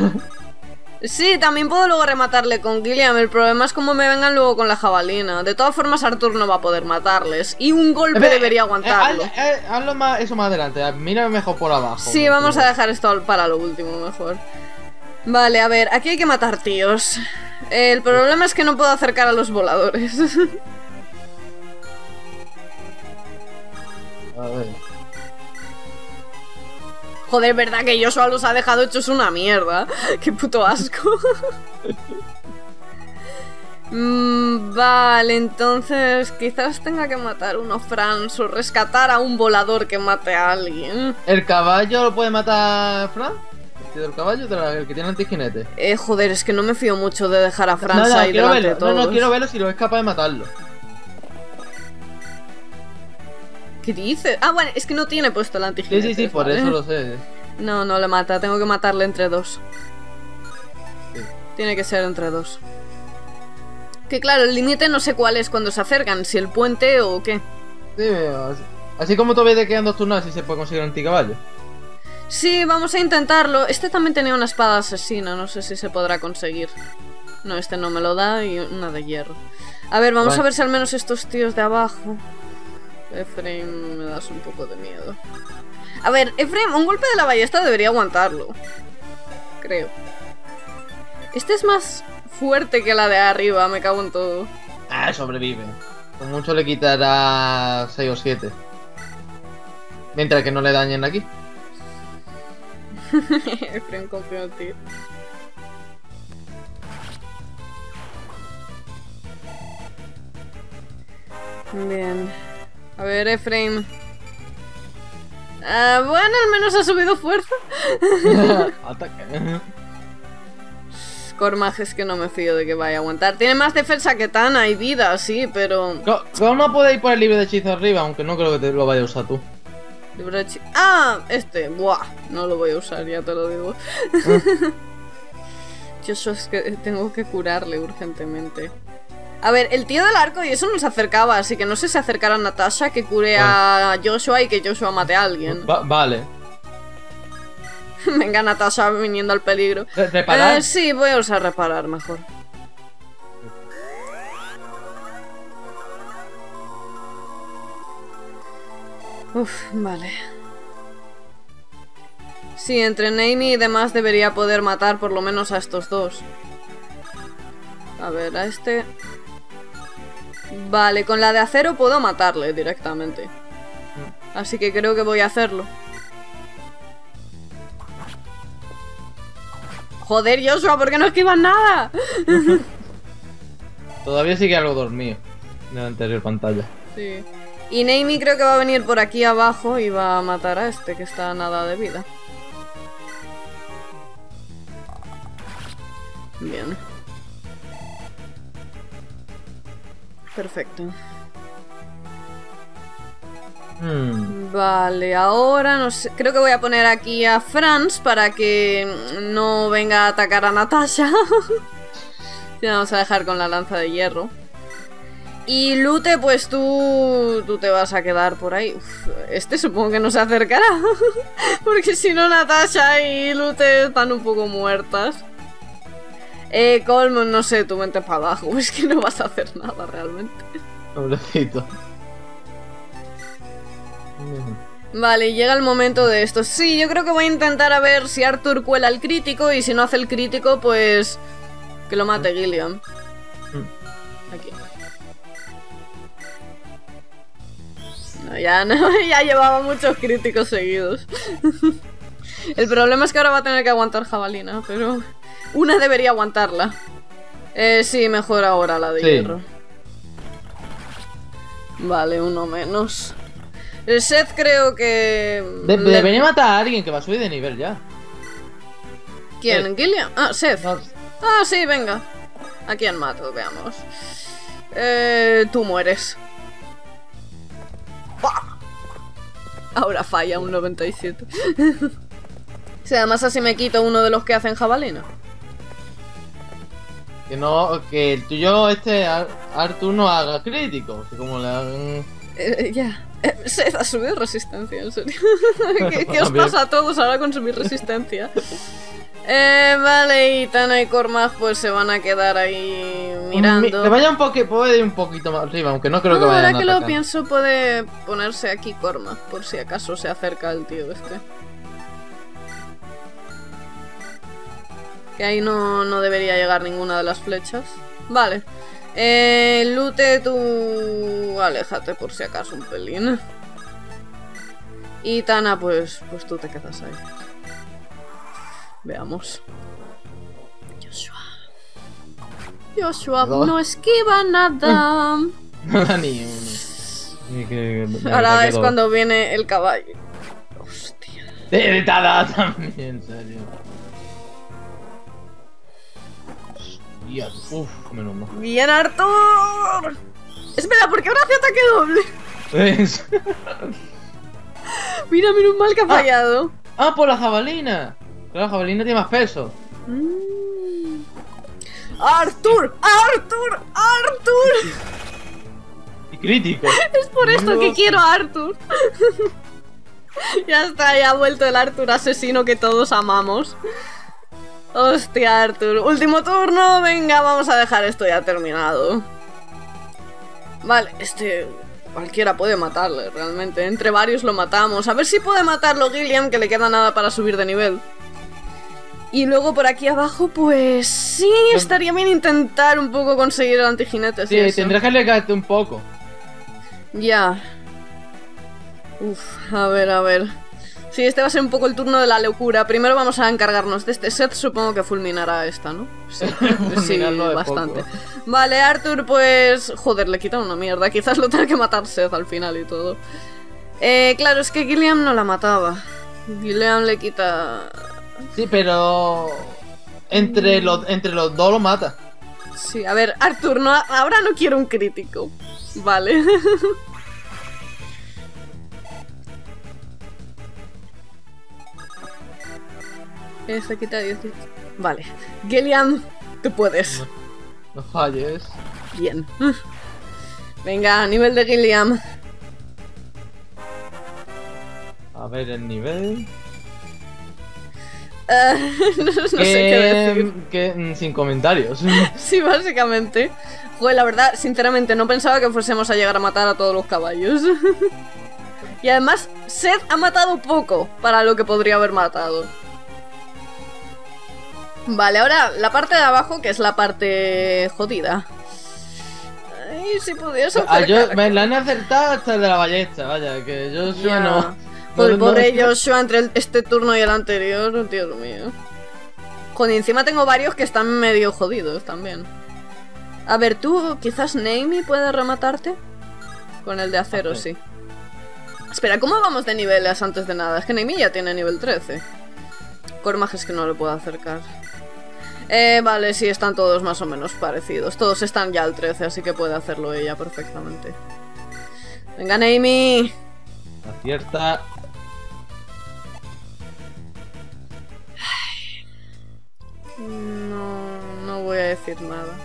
Sí, también puedo luego rematarle con Gilliam. El problema es cómo me vengan luego con la jabalina. De todas formas, Arthur no va a poder matarles. Y un golpe Espera, debería eh, aguantarlo. haz- eh, hazlo más, eso más adelante. Mira mejor por abajo. Sí, vamos a dejar esto para lo último mejor. Vale, a ver, aquí hay que matar tíos. El problema es que no puedo acercar a los voladores. A ver. Joder, verdad que Joshua los ha dejado hechos una mierda. Qué puto asco. Mm, vale, entonces quizás tenga que matar uno Franz o rescatar a un volador que mate a alguien. ¿El caballo lo puede matar Fran? ¿El tío del caballo? ¿El que tiene antiginete? Eh, joder, es que no me fío mucho de dejar a Franz No, no, ahí de. No, no, quiero verlo si lo es capaz de matarlo. ¿Qué dices? Ah, bueno, es que no tiene puesto el Sí, antiginete. sí, sí, por ¿vale? eso lo sé. No, no le mata, tengo que matarle entre dos. Sí. Tiene que ser entre dos. Que claro, el límite no sé cuál es cuando se acercan, si el puente o qué. Sí, así, así como todavía te quedan dos turnos, así se puede conseguir un anticaballo. Sí, vamos a intentarlo. Este también tenía una espada asesina, no sé si se podrá conseguir. No, este no me lo da y una de hierro. A ver, vamos Vale. a ver si al menos estos tíos de abajo. Efraim, me das un poco de miedo. A ver, Efraim, un golpe de la ballesta debería aguantarlo. Creo. Este es más fuerte que la de arriba, me cago en todo. Ah, sobrevive. Con mucho le quitará 6 o 7. Mientras que no le dañen aquí. Efraim, confío en ti. Bien. A ver, Efraim. Ah, bueno, al menos ha subido fuerza. Ataque. Cormaj es que no me fío de que vaya a aguantar. Tiene más defensa que Tana y vida, sí, pero. Co- ¿Cómo puede ir por el libre de hechizo arriba? Aunque no creo que te lo vaya a usar tú. Libro de chi- Ah, este. Buah, no lo voy a usar, ya te lo digo. Yo eso es que tengo que curarle urgentemente. A ver, el tío del arco y eso no se acercaba, así que no sé si acercar a Natasha que cure a Joshua y que Joshua mate a alguien. Va- vale. Venga, Natasha viniendo al peligro. Re- Reparar. Eh, sí, voy a usar reparar mejor. Uf, vale. Sí, entre Naimi y demás debería poder matar por lo menos a estos dos. A ver, a este... Vale, con la de acero puedo matarle directamente. Así que creo que voy a hacerlo. Joder, Joshua, ¿por qué no esquivas nada? Todavía sigue algo dormido. En la anterior pantalla. Sí. Y Naimi creo que va a venir por aquí abajo y va a matar a este que está nada de vida. Bien. Perfecto. Hmm. Vale, ahora no sé. Creo que voy a poner aquí a Franz para que no venga a atacar a Natasha. Sí, vamos a dejar con la lanza de hierro. Y Lute, pues tú. Tú te vas a quedar por ahí. Uf, este supongo que no se acercará. Porque si no, Natasha y Lute están un poco muertas. Eh, Colm, no sé, tú vente para abajo. Es que no vas a hacer nada realmente. Pobrecito. Vale, llega el momento de esto. Sí, yo creo que voy a intentar a ver si Arthur cuela el crítico y si no hace el crítico, pues que lo mate Gilliam. Aquí. No, ya no, ya llevaba muchos críticos seguidos. el problema es que ahora va a tener que aguantar jabalina, pero una debería aguantarla. Eh, sí, mejor ahora la de Sí. hierro. Vale, uno menos. El Seth creo que... De- le- Debería matar a alguien que va a subir de nivel ya. ¿Quién? ¿Gilliam? Ah, Seth. No, Ah, sí, venga. ¿A quién mato? Veamos. Eh, tú mueres. Ahora falla un 97. Si además así me quito uno de los que hacen jabalina. que no, que el tuyo este Ar- Arthur no haga crítico. Que como le hagan. Eh, ya. Eh, Seth ha subido resistencia, en serio. ¿Qué, qué os pasa a todos ahora con subir resistencia? Eh, vale, y Tana y Cormag pues se van a quedar ahí mirando. Que vaya un poquito, puede ir un poquito más arriba, aunque no creo que vayan ahora que lo pienso puede ponerse aquí Cormag por si acaso se acerca el tío este. Que ahí no, no debería llegar ninguna de las flechas. Vale. Eh, Lute, tú... Aléjate por si acaso un pelín. Y Tana, pues, pues tú te quedas ahí. Veamos. Joshua. Joshua no esquiva nada. No da ni uno. Ni que- Ahora es cuando viene el caballo. Hostia. Te ha dado también, en serio. Hostia, Uf, menos mal. ¡Bien, Arthur! Espera, ¿por qué ahora hace ataque doble? ¿Ves? Mira, menos mal que ha fallado. ah, por la jabalina. Claro, la jabalina tiene más peso. Mm. ¡Arthur! ¡Arthur! ¡Arthur! Y crítico. Es por esto que quiero a Arthur. ya está, ya ha vuelto el Arthur asesino que todos amamos. Hostia, Arthur. Último turno. Venga, vamos a dejar esto ya terminado. Vale, este... Cualquiera puede matarle, realmente. Entre varios lo matamos. A ver si puede matarlo Gilliam, que le queda nada para subir de nivel. Y luego por aquí abajo, pues sí, estaría bien intentar un poco conseguir el antiginete. Sí, y eso. tendrás que alegarte un poco. Ya. Uf, a ver, a ver. Sí, este va a ser un poco el turno de la locura. Primero vamos a encargarnos de este set. Supongo que fulminará esta, ¿no? Sí, sí bastante. poco. Vale, Arthur, pues... Joder, le quitan una mierda. Quizás lo tenga que matar Seth al final y todo. Eh, claro, es que Gilliam no la mataba. Gilliam le quita... Sí, pero. Entre los, entre los dos lo mata. Sí, a ver, Arthur, no, ahora no quiero un crítico. Vale. Este quita 10. Vale. Gilliam, tú puedes. No falles. Bien. Venga, nivel de Gilliam. A ver el nivel. Eh, no, no sé qué decir. que, mm, sin comentarios. Sí, básicamente. Pues la verdad, sinceramente, no pensaba que fuésemos a llegar a matar a todos los caballos. y además, Seth ha matado poco para lo que podría haber matado. Vale, ahora la parte de abajo, que es la parte jodida. Ay, si pudiese Ah, yo, me la han acertado hasta el de la ballesta, vaya, que yo no. Joder, no- no- pobre Joshua entre el- este turno y el anterior, Dios mío. Joder, encima tengo varios que están medio jodidos también. A ver, tú, quizás Naomi puede rematarte. Con el de acero, sí. Espera, ¿cómo vamos de niveles antes de nada? Es que Naomi ya tiene nivel 13. Cormag es que no le puedo acercar. Eh, vale, sí, están todos más o menos parecidos. Todos están ya al 13, así que puede hacerlo ella perfectamente. Venga, Naomi. Acierta. No, no voy a decir nada.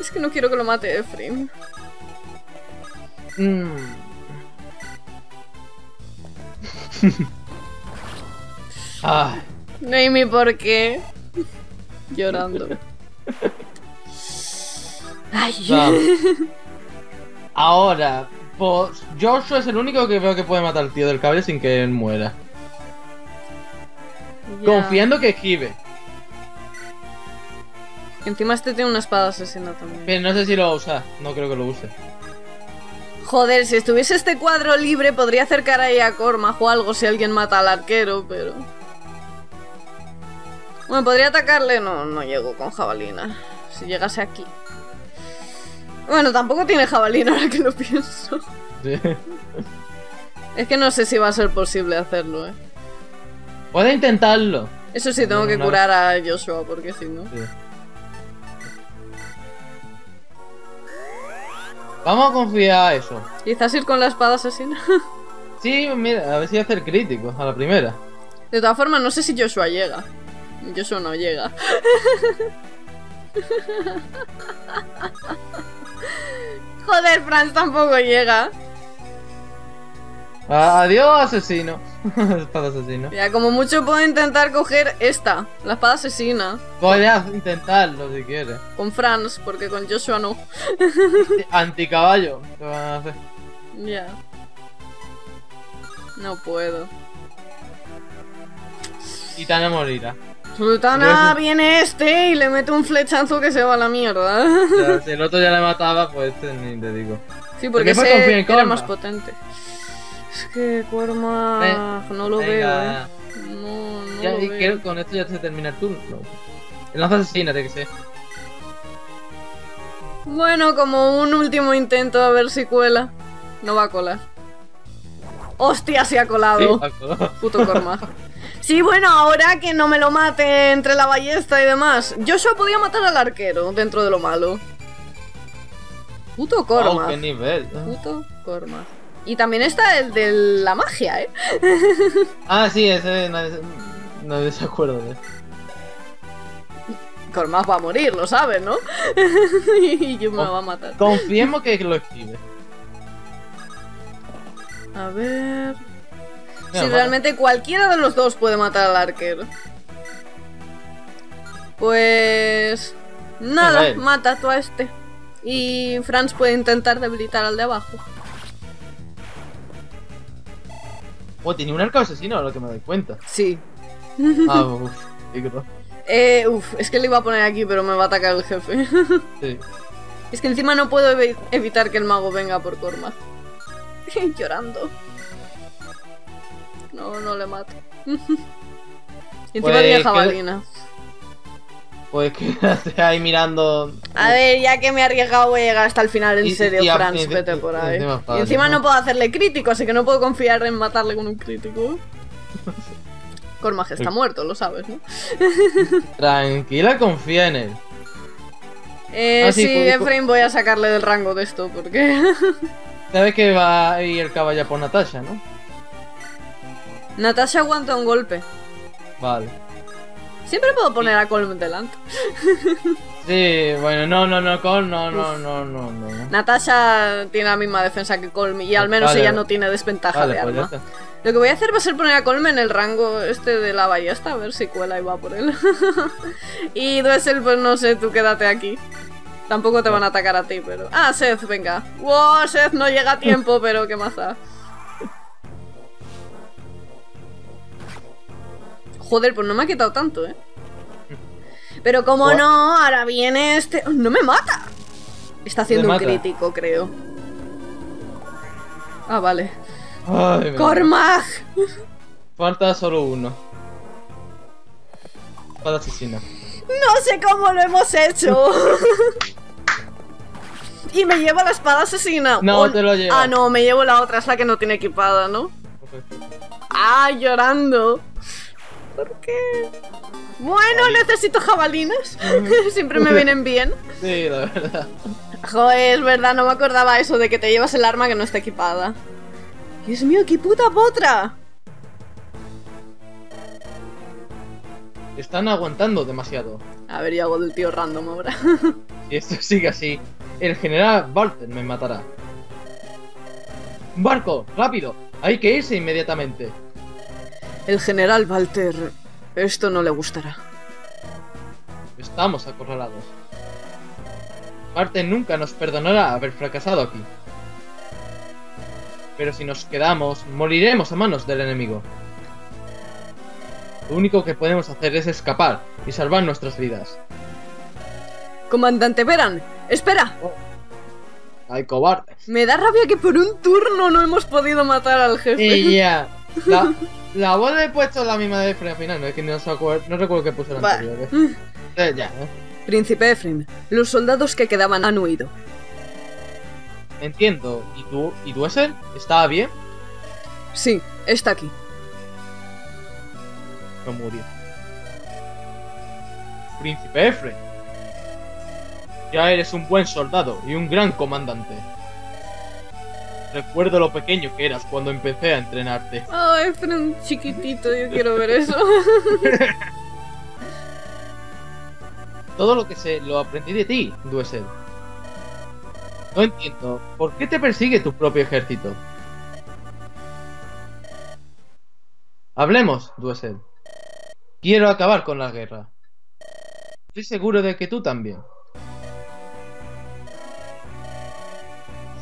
Es que no quiero que lo mate Efrim. Mm. Ay, Naomi, ¿por qué? Llorando. Ay, vamos. Ahora, pues Joshua es el único que veo que puede matar al tío del caballo sin que él muera. Confiando que esquive. Encima este tiene una espada asesina también. Pero no sé si lo va a usar. No creo que lo use. Joder, si estuviese este cuadro libre podría acercar ahí a Cormag o algo si alguien mata al arquero, pero... Bueno, podría atacarle, no, no llego con jabalina. Si llegase aquí. Bueno, tampoco tiene jabalina ahora que lo pienso. Sí. Es que no sé si va a ser posible hacerlo, eh. Puede intentarlo. Eso sí, tengo No, que no. curar a Joshua, porque si no... Sí. Vamos a confiar a eso. Quizás ir con la espada asesina. Sí, mira, a ver si hace el crítico a la primera. De todas formas, no sé si Joshua llega. Joshua no llega. Joder, Franz tampoco llega. Adiós, asesino. Espada asesino. Ya, como mucho puedo intentar coger esta, la espada asesina. Puedes intentarlo si quieres. Con Franz, porque con Joshua no. Anticaballo. ¿Qué van a hacer? Ya. No puedo. Y Tana morirá. Sultana, viene este y le mete un flechazo que se va a la mierda. Si el otro ya le mataba, pues este ni te digo. Sí, porque ¿Por qué confía ese era más potente. Es que Cormac no lo veo, Venga. eh. No, no Ya, lo y veo. que con esto ya se termina el turno. No. El lanza asesina, tiene que ser. Bueno, como un último intento a ver si cuela. No va a colar. ¡Hostia, se ha colado! Puto Cormac. Sí, bueno, ahora que no me lo mate entre la ballesta y demás. Joshua podía matar al arquero dentro de lo malo. Puto Oh, Cormac. qué nivel. Puto Cormac. Y también está el de la magia, ¿eh? Ah, sí, ese nadie, nadie se acuerda de él. Cormac va a morir, lo sabes, ¿no? y yo me Oh. va a matar. Confiemos que lo escribe. A ver. Si realmente cualquiera de los dos puede matar al arquero. Pues. Nada, mata tú a este. Y Franz puede intentar debilitar al de abajo. Oh, tenía un arco asesino, ahora que me doy cuenta. Sí. Ah, uff. Eh, uf, es que le iba a poner aquí, pero me va a atacar el jefe. Sí. es que encima no puedo evi- evitar que el mago venga por Cormac. Llorando. No, no le mato. y encima Pues, tiene que- jabalina. Pues quédate ahí mirando. A ver, ya que me he arriesgado voy a llegar hasta el final, en Y- serio, y Franz, y- vete y- por y ahí. encima y encima ¿no? no puedo hacerle crítico, así que no puedo confiar en matarle con un crítico. Cormag está muerto, lo sabes, ¿no? Tranquila, confía en él. Eh, Ah, sí, sí, Efraín, voy a sacarle del rango de esto, porque... Sabes que va a ir el caballo por Natasha, ¿no? Natasha aguanta un golpe. Vale. Siempre puedo poner a Colm delante. Sí, bueno, no, no, no, Col, no, no, no, no, no. Natasha tiene la misma defensa que Colm y al menos Vale. ella no tiene desventaja Vale, de pues arma. Lo que voy a hacer va a ser poner a Colm en el rango este de la ballesta, a ver si cuela y va por él. y Duessel, pues no sé, tú quédate aquí. Tampoco te van a atacar a ti, pero... Ah, Seth, venga. Wow, Seth no llega a tiempo, pero qué da. Joder, pues no me ha quitado tanto, ¿eh? Pero como no, ahora viene este... ¡Oh, ¡No me mata! Está haciendo un crítico, creo. Ah, vale. Ay. ¡Cormag! Falta solo uno. Espada asesina. No sé cómo lo hemos hecho. y me llevo la espada asesina. No, O- te lo llevas. Ah, no, me llevo la otra, es la que no tiene equipada, ¿no? Ah, llorando. ¿Por qué? Bueno, necesito jabalines. Siempre me vienen bien. Sí, la verdad. Joder, es verdad, no me acordaba eso de que te llevas el arma que no está equipada. Dios mío, qué puta potra. Están aguantando demasiado. A ver, yo hago del tío random ahora. Si esto sigue así, el general Walter me matará. ¡Barco! ¡Rápido! Hay que irse inmediatamente. El general Walter. Esto no le gustará. Estamos acorralados. Walter nunca nos perdonará haber fracasado aquí. Pero si nos quedamos, moriremos a manos del enemigo. Lo único que podemos hacer es escapar y salvar nuestras vidas. Comandante Veran, espera. ¡Ay, cobarde! Me da rabia que por un turno no hemos podido matar al jefe. Y ya. La, la voz le he puesto la misma de Frey al final, no es que no, se acuer- no recuerdo qué puse la anterior. ¿eh? Eh, ya, ¿eh? Príncipe Efraim, los soldados que quedaban han huido. Entiendo. ¿Y tú, ¿y tú ese? ¿Estaba bien? Sí, está aquí. No murió. Príncipe Efre. Ya eres un buen soldado y un gran comandante. Recuerdo lo pequeño que eras cuando empecé a entrenarte. Oh, Efraim chiquitito, yo quiero ver eso. Todo lo que sé lo aprendí de ti, Duesel. No entiendo, ¿por qué te persigue tu propio ejército? Hablemos, Duesel. Quiero acabar con la guerra. Estoy seguro de que tú también.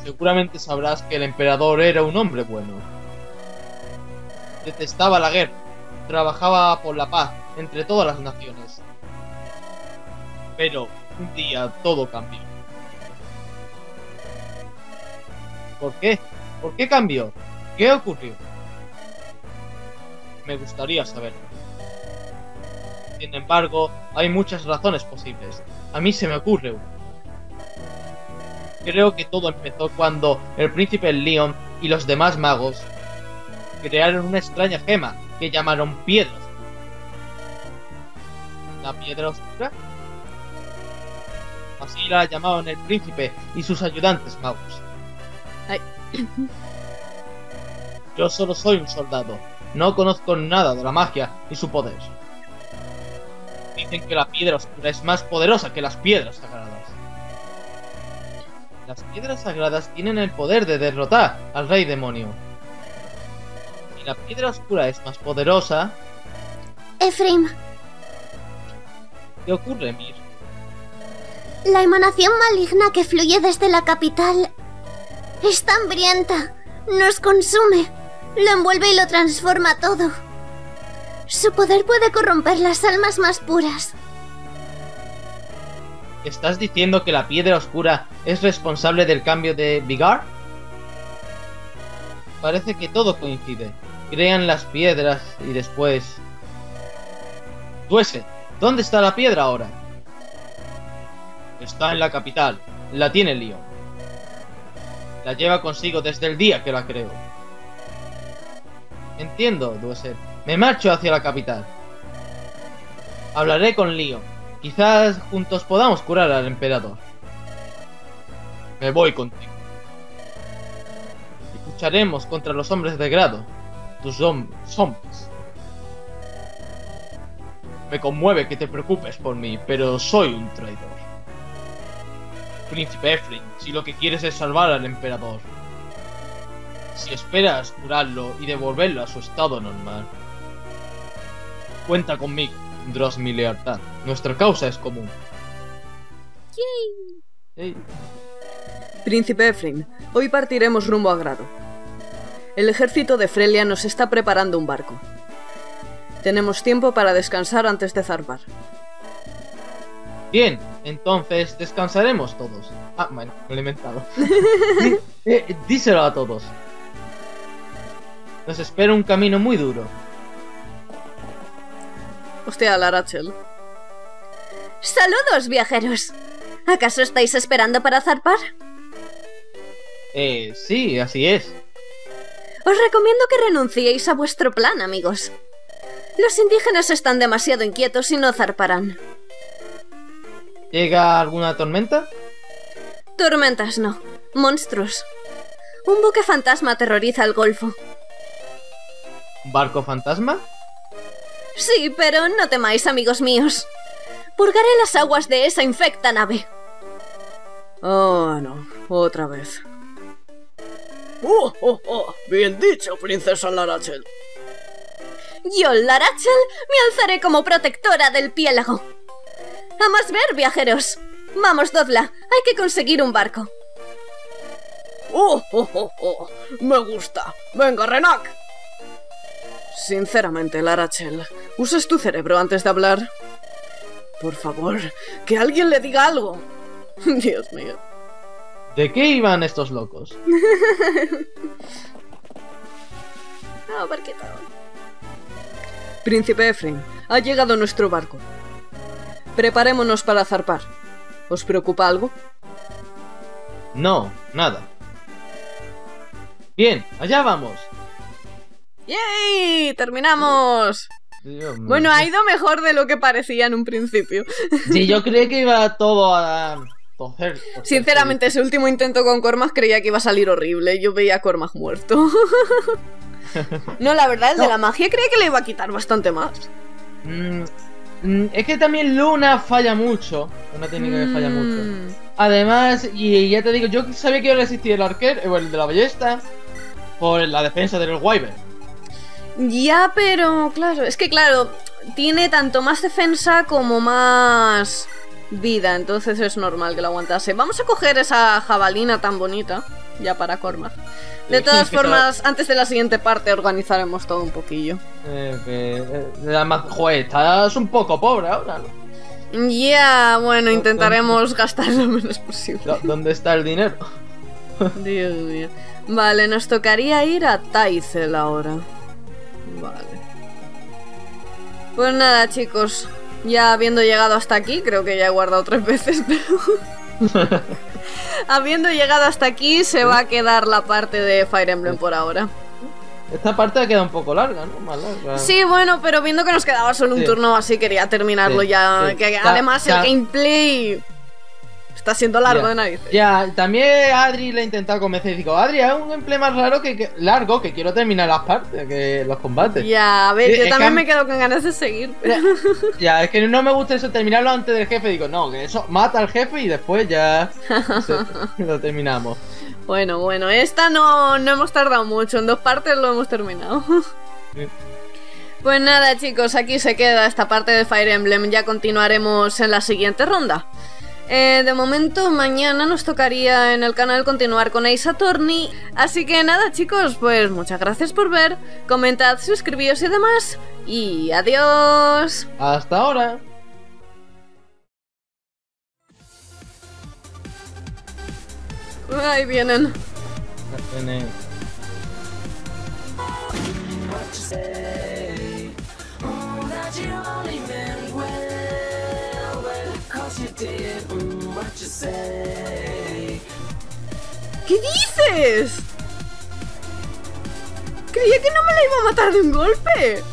Seguramente sabrás que el emperador era un hombre bueno. Detestaba la guerra trabajaba por la paz entre todas las naciones. Pero un día todo cambió. ¿Por qué? ¿Por qué cambió? ¿Qué ocurrió? Me gustaría saberlo. Sin embargo, hay muchas razones posibles. A mí se me ocurre una. Creo que todo empezó cuando el príncipe Leon y los demás magos crearon una extraña gema que llamaron piedras. ¿La piedra oscura? Así la llamaban el príncipe y sus ayudantes magos. Ay. Yo solo soy un soldado. No conozco nada de la magia y su poder. Dicen que la piedra oscura es más poderosa que las piedras sagradas. Las piedras sagradas tienen el poder de derrotar al rey demonio. Si la piedra oscura es más poderosa, Efraim, ¿qué ocurre, Mir? la emanación maligna que fluye desde la capital está hambrienta, nos consume, lo envuelve y lo transforma todo. Su poder puede corromper las almas más puras. ¿Estás diciendo que la piedra oscura es responsable del cambio de Vigar? Parece que todo coincide. Crean las piedras y después... Duese, ¿dónde está la piedra ahora? Está en la capital. La tiene Leon. La lleva consigo desde el día que la creó. Entiendo, Dueser. Me marcho hacia la capital. Hablaré con Leon. Quizás juntos podamos curar al emperador. Me voy contigo. Lucharemos contra los hombres de grado. Tus zombies. Me conmueve que te preocupes por mí, pero soy un traidor. Príncipe Efrain, si lo que quieres es salvar al emperador. Si esperas curarlo y devolverlo a su estado normal. Cuenta conmigo, Dross mi lealtad. Nuestra causa es común. Ey, Príncipe Efraim, hoy partiremos rumbo a Grado. El ejército de Frelia nos está preparando un barco. Tenemos tiempo para descansar antes de zarpar. Bien, entonces descansaremos todos. Ah, bueno, me lo he inventado. Di- eh, díselo a todos. Nos espera un camino muy duro. Hostia, la Rachel. Saludos, viajeros. ¿Acaso estáis esperando para zarpar? Eh, sí, así es. Os recomiendo que renunciéis a vuestro plan, amigos. Los indígenas están demasiado inquietos y no zarparán. ¿Llega alguna tormenta? Tormentas no, monstruos. Un buque fantasma aterroriza el golfo. ¿Un barco fantasma? Sí, pero no temáis, amigos míos. Purgaré las aguas de esa infecta nave. Oh, no, otra vez. Oh, oh, oh, bien dicho, princesa Larachel. Yo, Larachel, me alzaré como protectora del piélago. A más ver, viajeros. Vamos, Dodla, hay que conseguir un barco. Oh, oh, oh, oh, me gusta. Venga, Renak. Sinceramente, Larachel, uses tu cerebro antes de hablar. Por favor, que alguien le diga algo. Dios mío. ¿De qué iban estos locos? No, ¿por qué todo? Príncipe Efraim, ha llegado nuestro barco. Preparémonos para zarpar. ¿Os preocupa algo? No, nada. Bien, allá vamos. ¡Yay! ¡Terminamos! Bueno, ha ido mejor de lo que parecía en un principio. Sí, yo creí que iba todo a tocer, Sinceramente, ese último intento con Cormac creía que iba a salir horrible. Yo veía a Cormac muerto. no, la verdad, el de la magia creía que le iba a quitar bastante más. Mm, mm, es que también Luna falla mucho. Una técnica que falla mucho. Mm. Además, y ya te digo, yo sabía que iba a resistir el arquero, o el de la ballesta, por la defensa del Wyvern. Ya, pero claro, es que claro, tiene tanto más defensa como más vida, entonces es normal que lo aguantase. Vamos a coger esa jabalina tan bonita. ya para Cormac. De todas formas, antes de la siguiente parte organizaremos todo un poquillo. Eh, que, eh, además, joder, estás un poco pobre ahora, ¿no? Ya, bueno, intentaremos gastar lo menos posible. ¿Dó- ¿Dónde está el dinero? Dios mío. Vale, nos tocaría ir a Taizel ahora. Vale. Pues nada, chicos. Ya habiendo llegado hasta aquí, creo que ya he guardado tres veces, pero... habiendo llegado hasta aquí, se va a quedar la parte de Fire Emblem por ahora. Esta parte ha quedado un poco larga, ¿no? Más larga. Sí, bueno, pero viendo que nos quedaba solo un Sí. turno así, quería terminarlo Sí, ya. sí. Que además el gameplay está siendo largo Ya. de narices. Ya, también Adri le he intentado convencer y digo, Adri, es un gameplay más raro que, que- largo, que quiero terminar las partes, que los combates. Ya, a ver, Sí, yo también que- me quedo con ganas de seguir. pero- Ya, es que no me gusta eso terminarlo antes del jefe. Digo, no, que eso mata al jefe y después ya se- lo terminamos. Bueno, bueno, esta no, no hemos tardado mucho, en dos partes lo hemos terminado. Sí. Pues nada, chicos, aquí se queda esta parte de Fire Emblem, ya continuaremos en la siguiente ronda. Eh, de momento, mañana nos tocaría en el canal continuar con Ace Attorney. Así que nada, chicos, pues muchas gracias por ver. Comentad, suscribíos y demás. Y adiós. Hasta ahora. Ahí vienen. Tiene- ¿Qué dices? Creía que no me la iba a matar de un golpe.